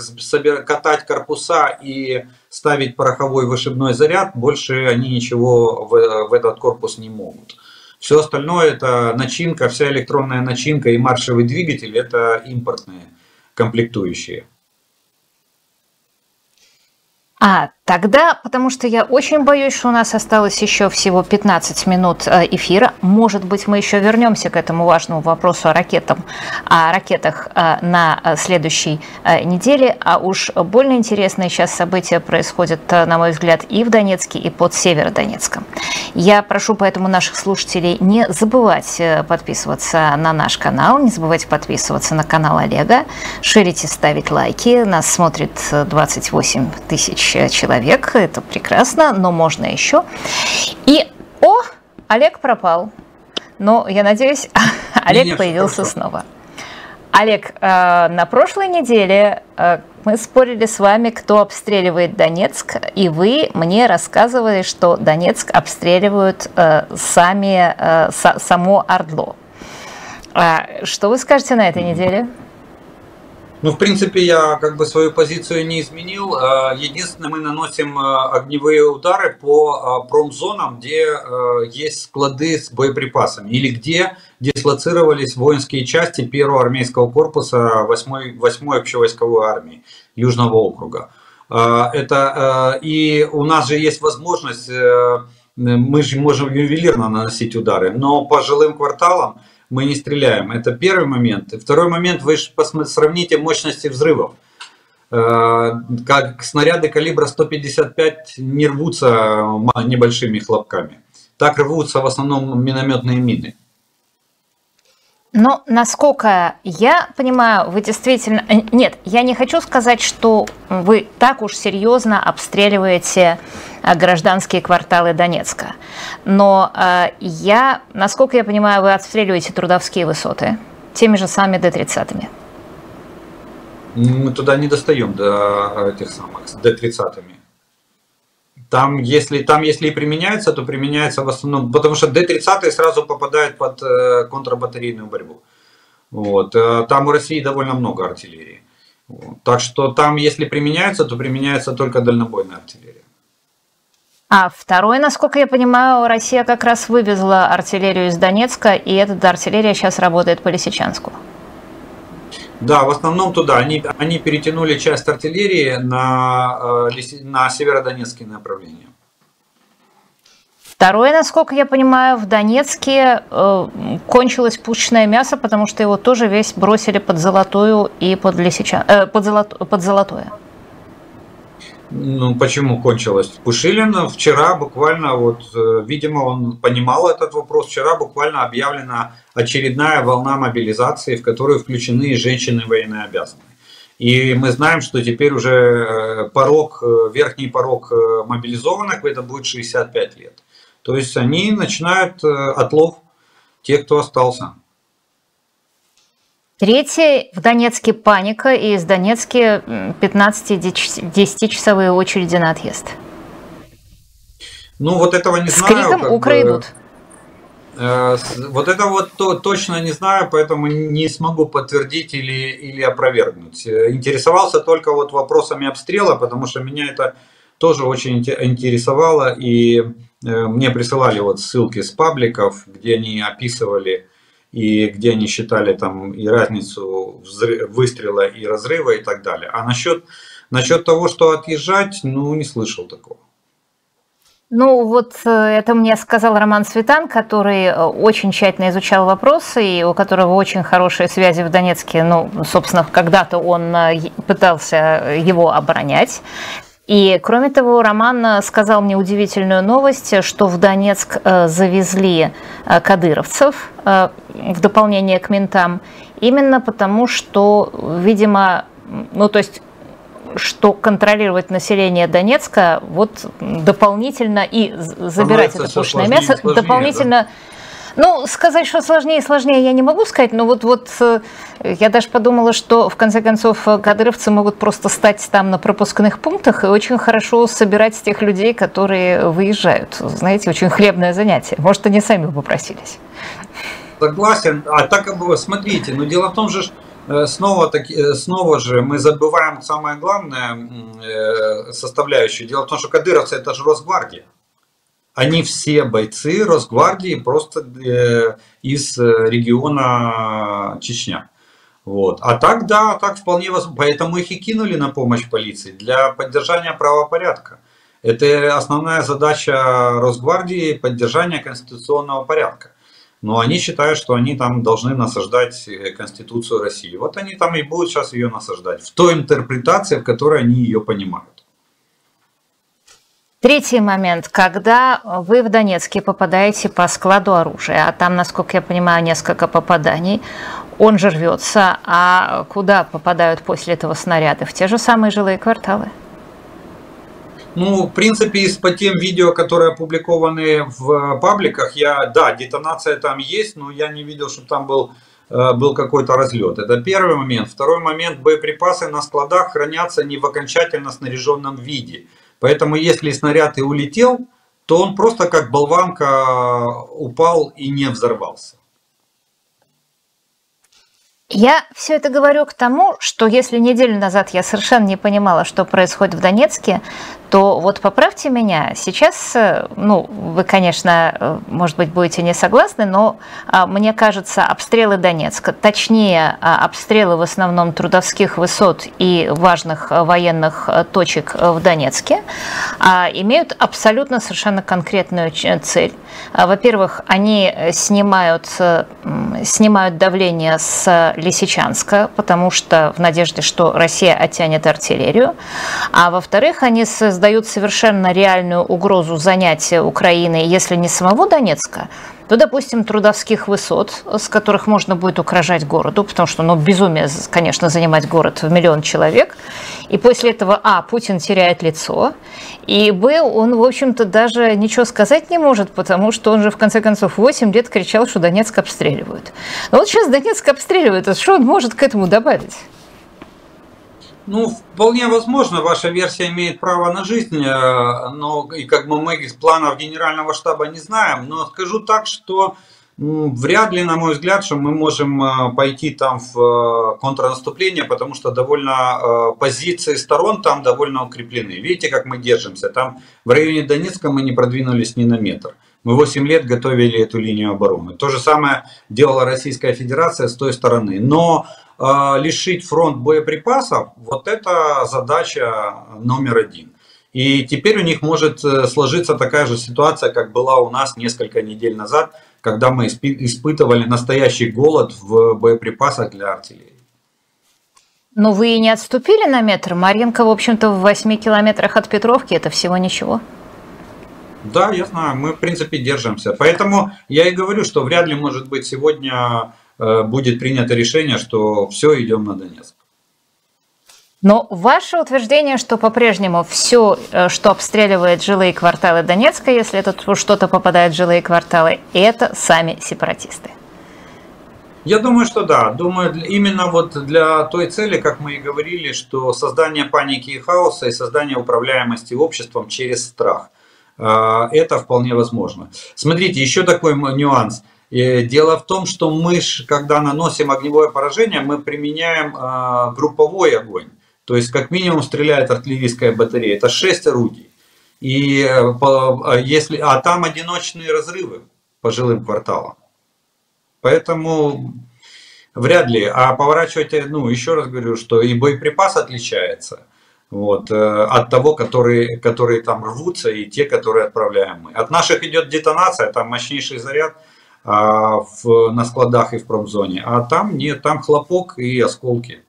катать корпуса и ставить пороховой вышибной заряд, больше они ничего в этот корпус не могут. Все остальное это начинка, вся электронная начинка и маршевый двигатель это импортные комплектующие.
А, тогда, потому что я очень боюсь, что у нас осталось еще всего 15 минут э, эфира. Может быть, мы еще вернемся к этому важному вопросу о, ракетам, о ракетах э, на э, следующей неделе. А уж больно интересные сейчас события происходят, на мой взгляд, и в Донецке, и под Северодонецком. Я прошу поэтому наших слушателей не забывать подписываться на наш канал, не забывайте подписываться на канал Олега, ширить и ставить лайки. Нас смотрит 28 тысяч человек, это прекрасно, но можно еще. И, о, Олег пропал. Но я надеюсь, Олег Нет, появился хорошо. снова. Олег, э, на прошлой неделе э, мы спорили с вами, кто обстреливает Донецк, и вы мне рассказывали, что Донецк обстреливают э, сами, само Ордло. А что вы скажете на этой неделе?
Ну, в принципе, я как бы свою позицию не изменил. А, единственное, мы наносим а, огневые удары по а, промзонам, где есть склады с боеприпасами или где дислоцировались воинские части первого армейского корпуса 8-й, 8 общевойсковой армии Южного округа. Это, и у нас же есть возможность, э, мы же можем ювелирно наносить удары, но по жилым кварталам мы не стреляем. Это первый момент. И второй момент, вы сравните мощности взрывов. Э, как снаряды калибра 155 не рвутся небольшими хлопками. Так рвутся в основном минометные мины.
Но насколько я понимаю, вы действительно... Э, нет, я не хочу сказать, что вы так уж серьезно обстреливаете э, гражданские кварталы Донецка. Но э, я, насколько я понимаю, вы обстреливаете трудовские высоты теми же самыми Д-30.
Мы туда не достаем до этих самых, Д-30. Там если, там, если и применяется, то применяется в основном, потому что Д-30 сразу попадает под э, контрбатарейную борьбу. Вот. Э, там у России довольно много артиллерии. Вот. Так что там, если применяется, то применяется только дальнобойная артиллерия.
А второе, насколько я понимаю, Россия как раз вывезла артиллерию из Донецка, и эта артиллерия сейчас работает по Лисичанску.
Да, в основном туда. Они, они перетянули часть артиллерии на, э, на северодонецкие направления.
Второе, насколько я понимаю, в Донецке э, кончилось пушечное мясо, потому что его тоже весь бросили под золотую и под, лисича, э, под, золото, под золотое.
Ну, почему кончилось? Пушилин вчера буквально, вот, э, видимо, он понимал этот вопрос, вчера буквально объявлена очередная волна мобилизации, в которую включены женщины военнообязанные. И мы знаем, что теперь уже э, порог, э, верхний порог мобилизованных, это будет 65 лет. То есть они начинают отлов тех, кто остался.
Третье, в Донецке паника, и из Донецке 15-10-часовые очереди на отъезд.
Ну, вот этого не
С знаю. С криком «Укра идут».
Э, вот это вот то, точно не знаю, поэтому не смогу подтвердить или, или опровергнуть. Интересовался только вот вопросами обстрела, потому что меня это тоже очень интересовало, и мне присылали вот ссылки с пабликов, где они описывали и где они считали там и разницу выстрела и разрыва и так далее. А насчет, насчет того, что отъезжать, ну, не слышал такого.
Ну, вот э, это мне сказал Роман Светан, который э, очень тщательно изучал вопросы, и у которого очень хорошие связи в Донецке. Ну, собственно, когда-то он э, пытался его оборонять. И, кроме того, Роман сказал мне удивительную новость, что в Донецк завезли кадыровцев в дополнение к ментам, именно потому что, видимо, ну, то есть что контролировать население Донецка, вот дополнительно и забирать это пушное мясо, сложнее, дополнительно... Да? Ну, сказать, что сложнее и сложнее я не могу сказать, но вот, вот э, я даже подумала, что в конце концов кадыровцы могут просто стать там на пропускных пунктах и очень хорошо собирать тех людей, которые выезжают. Знаете, очень хлебное занятие. Может, они сами попросились.
Согласен. А так, смотрите, но дело в том же, Э, снова, таки, э, снова же мы забываем самое главное э, составляющую. Дело в том, что кадыровцы это же Росгвардия. Они все бойцы Росгвардии просто из региона Чечня. Вот. А так, да, так вполне возможно. Поэтому их и кинули на помощь полиции для поддержания правопорядка. Это основная задача Росгвардии – поддержание конституционного порядка. Но они считают, что они там должны насаждать э, Конституцию России. Вот они там и будут сейчас ее насаждать. В той интерпретации, в которой они ее понимают.
Третий момент, когда вы в Донецке попадаете по складу оружия, а там, насколько я понимаю, несколько попаданий, он же рвется, а куда попадают после этого снаряды? В те же самые жилые кварталы?
Ну, в принципе, по тем видео, которые опубликованы в пабликах, я, да, детонация там есть, но я не видел, чтобы там был, э, был какой-то разлет. Это первый момент. Второй момент, боеприпасы на складах хранятся не в окончательно снаряженном виде. Поэтому, если снаряд и улетел, то он просто как болванка упал и не взорвался.
Я все это говорю к тому, что если неделю назад я совершенно не понимала, что происходит в Донецке, то вот поправьте меня. Сейчас, э, ну, вы, конечно, э, может быть, будете не согласны, но а, мне кажется, обстрелы Донецка, точнее, а, обстрелы в основном трудовских высот и важных э, военных точек в Донецке, а, имеют абсолютно совершенно конкретную цель. Во-первых, они снимают, снимают давление с Лисичанска, потому что в надежде, что Россия оттянет артиллерию. А во-вторых, они создают создают совершенно реальную угрозу занятия Украины, если не самого Донецка, то, допустим, трудовских высот, с которых можно будет угрожать городу, потому что, ну, безумие, конечно, занимать город в миллион человек. И после этого, а, Путин теряет лицо, и, б, он, в общем-то, даже ничего сказать не может, потому что он же, в конце концов, 8 лет кричал, что Донецк обстреливают. Но вот сейчас Донецк обстреливают, а что он может к этому добавить?
Ну, вполне возможно, ваша версия имеет право на жизнь, э, но и как бы мы из планов генерального штаба не знаем, но скажу так, что вряд ли, на мой взгляд, что мы можем э, пойти там в э, контрнаступление, потому что довольно позиции сторон там довольно укреплены. Видите, как мы держимся? Там в районе Донецка мы не продвинулись ни на метр. Мы 8 лет готовили эту линию обороны. То же самое делала Российская Федерация с той стороны. Но э, лишить фронт боеприпасов, вот это задача номер один. И теперь у них может э, сложиться такая же ситуация, как была у нас несколько недель назад, когда мы испытывали настоящий голод в боеприпасах для артиллерии.
Но вы и не отступили на метр. Марьинка, в общем-то, в 8 километрах от Петровки, это всего ничего.
Да, я знаю, мы в принципе держимся. Поэтому я и говорю, что вряд ли, может быть, сегодня э, будет принято решение, что все, идем на Донецк.
Но ваше утверждение, что по-прежнему все, э, что обстреливает жилые кварталы Донецка, если это что-то попадает в жилые кварталы, это сами сепаратисты.
Я думаю, что да. Думаю, именно вот для той цели, как мы и говорили, что создание паники и хаоса и создание управляемости обществом через страх – это вполне возможно. Смотрите, еще такой нюанс. Э, дело в том, что мы, когда наносим огневое поражение, мы применяем а, групповой огонь. То есть, как минимум, стреляет артиллерийская батарея. Это 6 орудий. И если, а там одиночные разрывы по жилым кварталам. Поэтому вряд ли. А поворачивать, ну, еще раз говорю, что и боеприпас отличается вот, от того, которые, которые там рвутся, и те, которые отправляем мы. От наших идет детонация, там мощнейший заряд – а, в, на складах и в промзоне, а там нет, там хлопок и осколки.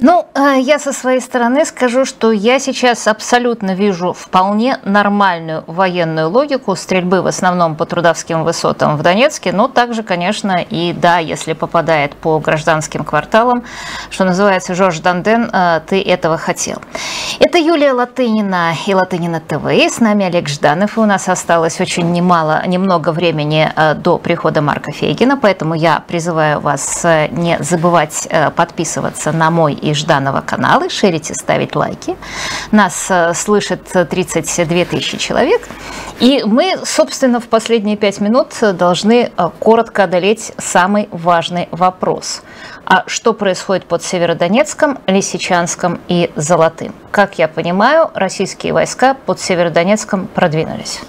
Ну, э, я со своей стороны скажу, что я сейчас абсолютно вижу вполне нормальную военную логику стрельбы в основном по трудовским высотам в Донецке, но также, конечно, и да, если попадает по гражданским кварталам, что называется, Жорж Данден, э, ты этого хотел. Это Юлия Латынина и Латынина ТВ. И с нами Олег Жданов. И у нас осталось очень немало, немного времени э, до прихода Марка Фейгина, поэтому я призываю вас не забывать подписываться на мой и Жданова каналы, шерите, ставить лайки. Нас э, слышит 32 тысячи человек. И мы, собственно, в последние пять минут должны э, коротко одолеть самый важный вопрос. А что происходит под Северодонецком, Лисичанском и Золотым? Как я понимаю, российские войска под Северодонецком продвинулись.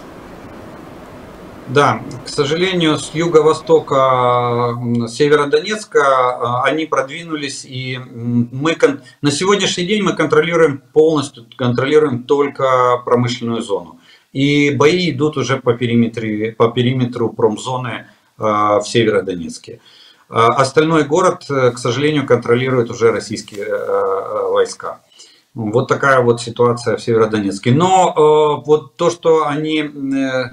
Да, к сожалению, с юго-востока Северодонецка а, они продвинулись, и мы на сегодняшний день мы контролируем полностью, контролируем только промышленную зону. И бои идут уже по, периметру, по периметру промзоны а, в Северодонецке. А, остальной город, к сожалению, контролируют уже российские войска. Вот такая вот ситуация в Северодонецке. Но э, вот то, что они, э,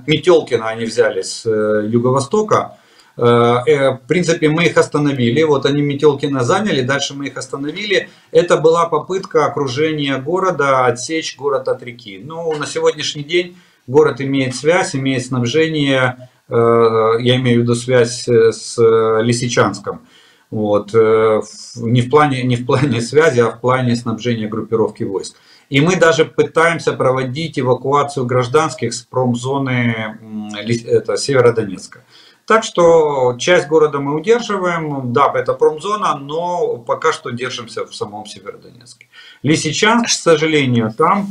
Метелкина они взяли с э, юго-востока, э, э, в принципе, мы их остановили. Вот они Метелкина заняли, дальше мы их остановили. Это была попытка окружения города, отсечь город от реки. Ну, на сегодняшний день город имеет связь, имеет снабжение, э, я имею в виду связь с Лисичанском. Вот, э, не, в плане, не в плане связи, а в плане снабжения группировки войск. И мы даже пытаемся проводить эвакуацию гражданских с промзоны это, Северодонецка. Так что часть города мы удерживаем, да, это промзона, но пока что держимся в самом Северодонецке. Лисичанск, к сожалению, там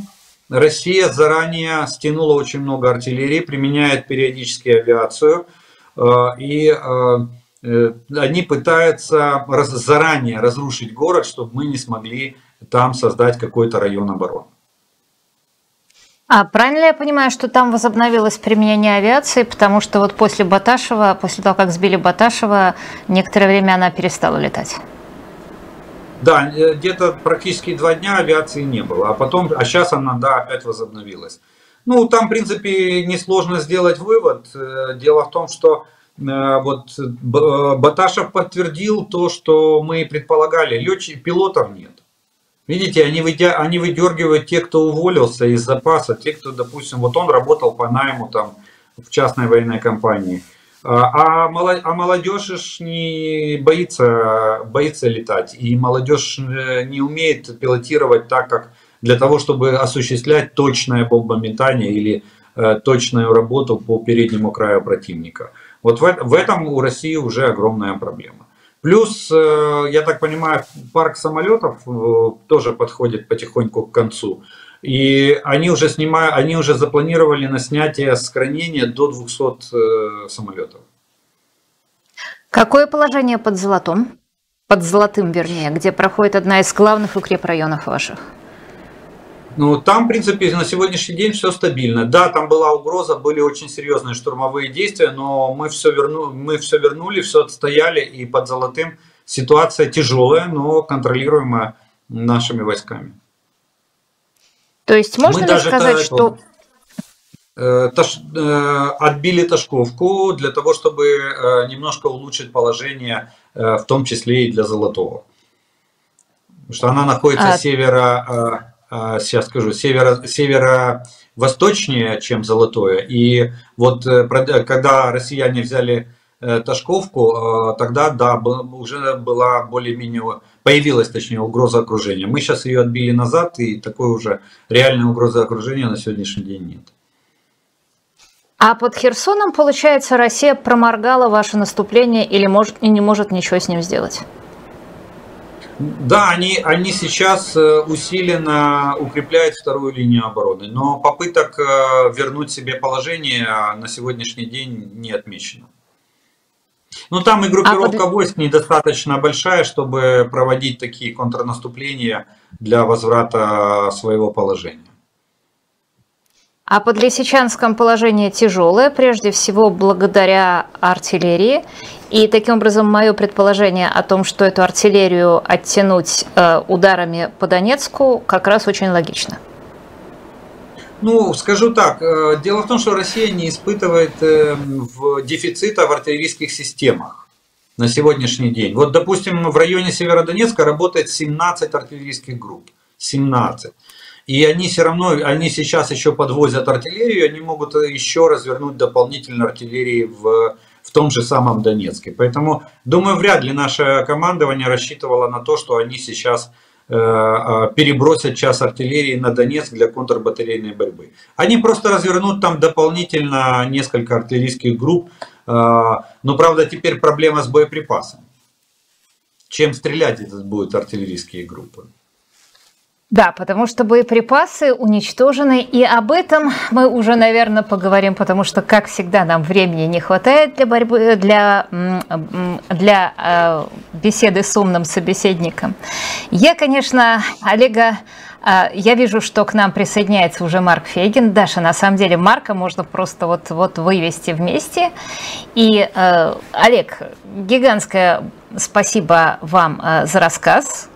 Россия заранее стянула очень много артиллерии, применяет периодически авиацию. Э, и Э, они пытаются заранее разрушить город, чтобы мы не смогли там создать какой-то район обороны.
А правильно я понимаю, что там возобновилось применение авиации, потому что вот после Баташева, после того, как сбили Баташева, некоторое время она перестала летать?
Да, э, где-то практически два дня авиации не было, а потом, а сейчас она, да, опять возобновилась. Ну, там, в принципе, несложно сделать вывод. Э, дело в том, что Э, вот Баташев подтвердил то, что мы предполагали. Летчиков, пилотов нет. Видите, они, выдя, они выдергивают те, кто уволился из запаса, те, кто, допустим, вот он работал по найму там в частной военной компании. А, а молодежь не боится, боится летать. И молодежь э, не умеет пилотировать так, как для того, чтобы осуществлять точное бомбометание или э, точную работу по переднему краю противника. Вот в, в этом у России уже огромная проблема. Плюс, э, я так понимаю, парк самолетов э, тоже подходит потихоньку к концу. И они уже снимают, они уже запланировали на снятие с хранения до 200 э, самолетов.
Какое положение под Золотом? Под Золотым, вернее, где проходит одна из главных укрепрайонов ваших?
Ну, там, в принципе, на сегодняшний день все стабильно. Да, там была угроза, были очень серьезные штурмовые действия, но мы все, верну, мы все вернули, все отстояли, и под Золотым ситуация тяжелая, но контролируемая нашими войсками.
То есть можно мы ли сказать, что...
Э, Таш, э, отбили Ташковку для того, чтобы э, немножко улучшить положение, в том числе и для Золотого. Потому что она находится а... севера а, сейчас скажу, северо, северо-восточнее, чем Золотое. И вот э, когда россияне взяли э, Ташковку, э, тогда, да, уже была более-менее, появилась, точнее, угроза окружения. Мы сейчас ее отбили назад, и такой уже реальной угрозы окружения на сегодняшний день нет.
А под Херсоном, получается, Россия проморгала ваше наступление или может, и не может ничего с ним сделать?
Да, они, они сейчас э, усиленно укрепляют вторую линию обороны, но попыток э, вернуть себе положение на сегодняшний день не отмечено. Ну, там и группировка а под... войск недостаточно большая, чтобы проводить такие контрнаступления для возврата своего положения.
А под Лисичанском положение тяжелое, прежде всего благодаря артиллерии. И таким образом мое предположение о том, что эту артиллерию оттянуть э, ударами по Донецку, как раз очень логично.
Ну, скажу так, э, дело в том, что Россия не испытывает э, дефицита в артиллерийских системах на сегодняшний день. Вот, допустим, в районе Северодонецка работает 17 артиллерийских групп. 17. И они все равно, они сейчас еще подвозят артиллерию, они могут еще развернуть дополнительно артиллерии в, в том же самом Донецке. Поэтому, думаю, вряд ли наше командование рассчитывало на то, что они сейчас э, э, перебросят час артиллерии на Донецк для контрбатарейной борьбы. Они просто развернут там дополнительно несколько артиллерийских групп. Э, но, правда, теперь проблема с боеприпасом. Чем стрелять будут артиллерийские группы?
Да, потому что боеприпасы уничтожены, и об этом мы уже, наверное, поговорим, потому что, как всегда, нам времени не хватает для борьбы, для, для э, беседы с умным собеседником. Я, конечно, Олега э, я вижу, что к нам присоединяется уже Марк Фейгин. Даша, на самом деле Марка можно просто вот, вот вывести вместе. И, э, Олег, гигантское спасибо вам за рассказ.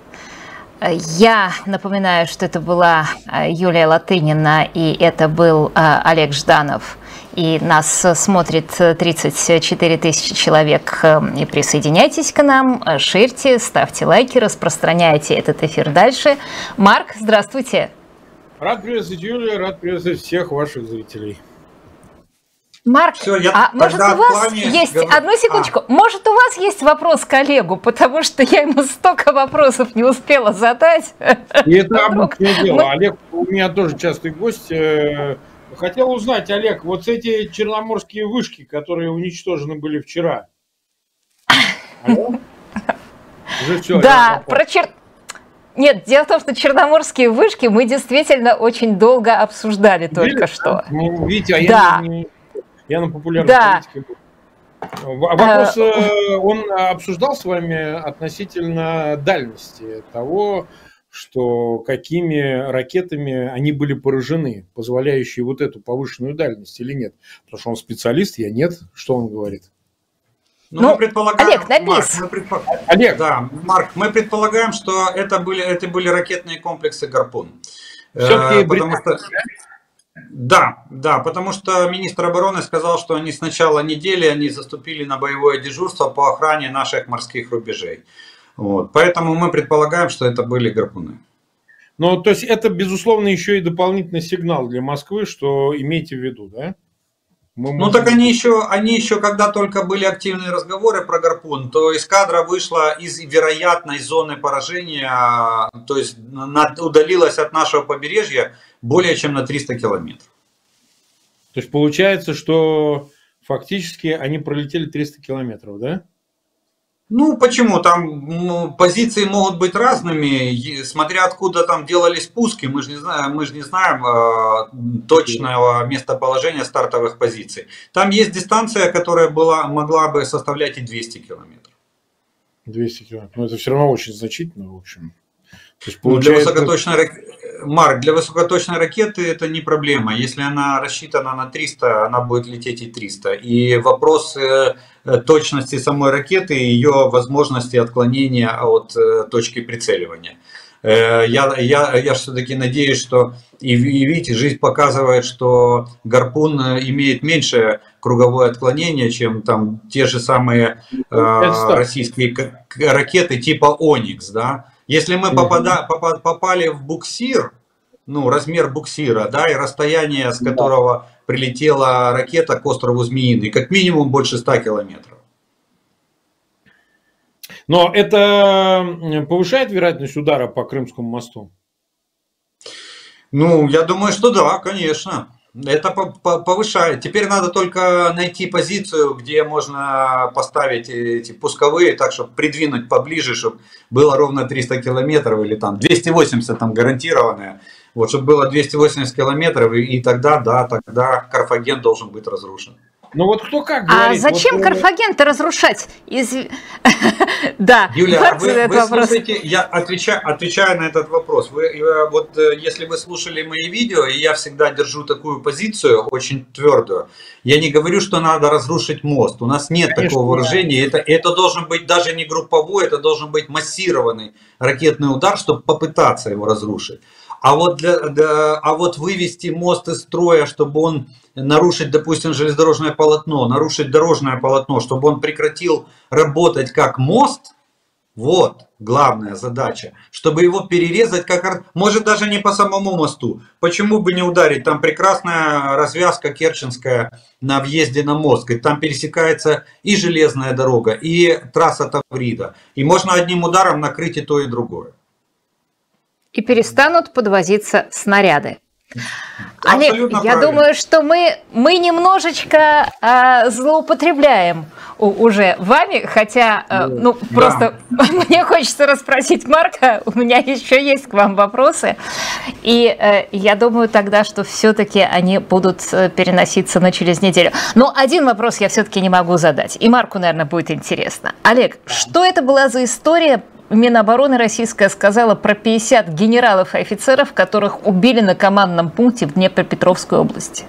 Я напоминаю, что это была э, Юлия Латынина, и это был э, Олег Жданов. И нас смотрит 34 тысячи человек. И присоединяйтесь к нам, ширьте, ставьте лайки, распространяйте этот эфир дальше. Марк, здравствуйте.
Рад приветствовать Юлия, рад приветствовать всех ваших зрителей.
Марк, Все, я а может у вас есть, говорю... одну секундочку, а. может у вас есть вопрос к Олегу, потому что я ему столько вопросов не успела задать.
И это обычное дело. Мы... Олег у меня тоже частый гость. Э, хотел узнать, Олег, вот эти черноморские вышки, которые уничтожены были вчера.
Уже все. Да, про чер... Нет, дело в том, что черноморские вышки мы действительно очень долго обсуждали только что.
Ну, видите, а да. я не, я на популярной да. политике Вопрос, э, э, он обсуждал с вами относительно дальности того, что какими ракетами они были поражены, позволяющие вот эту повышенную дальность или нет. Потому что он специалист, я нет. Что он говорит?
Ну, ну мы предполагаем, Олег, Марк, мы предпо... Олег. Да, Марк, мы предполагаем, что это были, это были ракетные комплексы «Гарпун». Все-таки э, потому что... Да, да, потому что министр обороны сказал, что они с начала недели они заступили на боевое дежурство по охране наших морских рубежей. Вот. Поэтому мы предполагаем, что это были гарпуны.
Ну, то есть это, безусловно, еще и дополнительный сигнал для Москвы, что имейте в виду, да?
Мы можем... Ну так они еще, они еще, когда только были активные разговоры про гарпун, то эскадра вышла из вероятной зоны поражения, то есть удалилась от нашего побережья более чем на 300 километров.
То есть получается, что фактически они пролетели 300 километров, да?
Ну, почему? Там ну, позиции могут быть разными, смотря откуда там делали спуски. Мы же не знаем, мы же не знаем э, точного местоположения стартовых позиций. Там есть дистанция, которая была, могла бы составлять и 200 километров.
200 километров. Но это все равно очень значительно, в общем.
То есть, получается... Для высокоточной Марк, для высокоточной ракеты это не проблема. Если она рассчитана на 300, она будет лететь и 300. И вопрос э, точности самой ракеты и ее возможности отклонения от э, точки прицеливания. Э, я, я, я все-таки надеюсь, что и, и видите, жизнь показывает, что гарпун имеет меньше круговое отклонение, чем там те же самые э, российские ракеты типа Оникс, да. Если мы попада, попали в буксир, ну, размер буксира, да, и расстояние, с которого прилетела ракета к острову Змеиный, как минимум больше 100 километров.
Но это повышает вероятность удара по Крымскому мосту?
Ну, я думаю, что да, конечно. Это повышает. Теперь надо только найти позицию, где можно поставить эти пусковые, так, чтобы придвинуть поближе, чтобы было ровно 300 километров или там 280 там гарантированное. Вот, чтобы было 280 километров, и, и тогда, да, тогда Карфаген должен быть разрушен.
Ну вот кто как
а говорит. А зачем вот, Карфаген-то разрушать? Из...
да, Юля, а вы, вы слушаете, я отвечаю, отвечаю на этот вопрос. Вы, э, вот э, если вы слушали мои видео, и я всегда держу такую позицию, очень твердую, я не говорю, что надо разрушить мост. У нас нет Конечно, такого выражения. Это, это должен быть даже не групповой, это должен быть массированный ракетный удар, чтобы попытаться его разрушить. А вот, для, для, а вот вывести мост из строя, чтобы он нарушить, допустим, железнодорожное полотно, нарушить дорожное полотно, чтобы он прекратил работать как мост, вот главная задача, чтобы его перерезать, как может даже не по самому мосту. Почему бы не ударить? Там прекрасная развязка Керченская на въезде на мост. Там пересекается и железная дорога, и трасса Таврида. И можно одним ударом накрыть и то, и другое.
И перестанут подвозиться снаряды. Олег, я правильно. думаю, что мы, мы немножечко э, злоупотребляем уже вами, хотя, э, ну, да. просто мне хочется расспросить Марка, у меня еще есть к вам вопросы, и э, я думаю тогда, что все-таки они будут э, переноситься на через неделю. Но один вопрос я все-таки не могу задать, и Марку, наверное, будет интересно. Олег, да. что это была за история Минобороны российская сказала про 50 генералов и офицеров, которых убили на командном пункте в Днепропетровской области.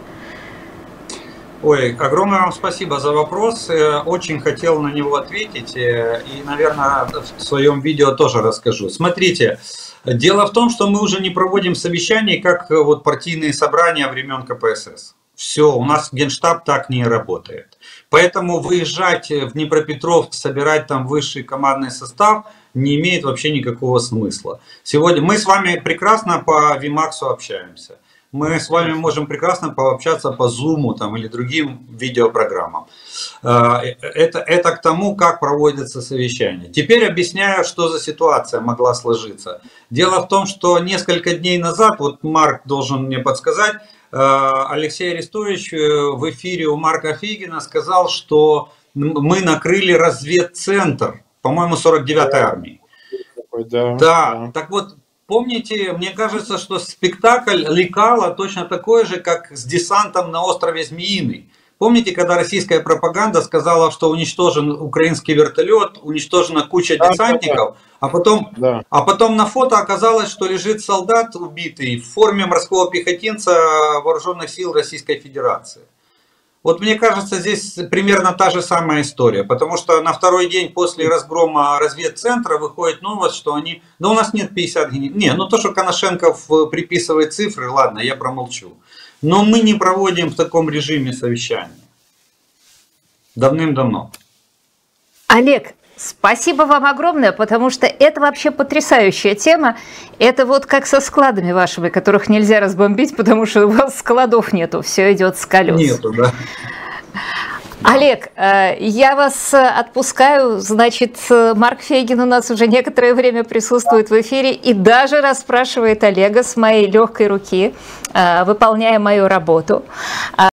Ой, огромное вам спасибо за вопрос. Э, очень хотел на него ответить э, и, наверное, в своем видео тоже расскажу. Смотрите, дело в том, что мы уже не проводим совещаний, как э, вот партийные собрания времен КПСС. Все, у нас генштаб так не работает. Поэтому выезжать в Днепропетровск, собирать там высший командный состав – не имеет вообще никакого смысла. Сегодня мы с вами прекрасно по Вимаксу общаемся. Мы с вами можем прекрасно пообщаться по Zoom там, или другим видеопрограммам. А, это, это к тому, как проводятся совещания. Теперь объясняю, что за ситуация могла сложиться. Дело в том, что несколько дней назад, вот Марк должен мне подсказать, а, Алексей Арестович э, в эфире у Марка Фигина сказал, что мы накрыли разведцентр по-моему, 49-й армии. Да, да, да, так вот, помните, мне кажется, что спектакль Лекала точно такой же, как с десантом на острове Змеиный. Помните, когда российская пропаганда сказала, что уничтожен украинский вертолет, уничтожена куча да, десантников, да, да. А, потом, да. а потом на фото оказалось, что лежит солдат убитый в форме морского пехотинца вооруженных сил Российской Федерации. Вот мне кажется, здесь примерно та же самая история, потому что на второй день после разгрома разведцентра выходит новость, что они, да у нас нет 50 генералов, не, ну то, что Коношенков приписывает цифры, ладно, я промолчу. Но мы не проводим в таком режиме совещания. Давным-давно.
Олег, Спасибо вам огромное, потому что это вообще потрясающая тема. Это вот как со складами вашими, которых нельзя разбомбить, потому что у вас складов нету, все идет с колес.
Нету, да.
Олег, э, я вас отпускаю. Значит, Марк Фейгин у нас уже некоторое время присутствует в эфире и даже расспрашивает Олега с моей легкой руки, э, выполняя мою работу.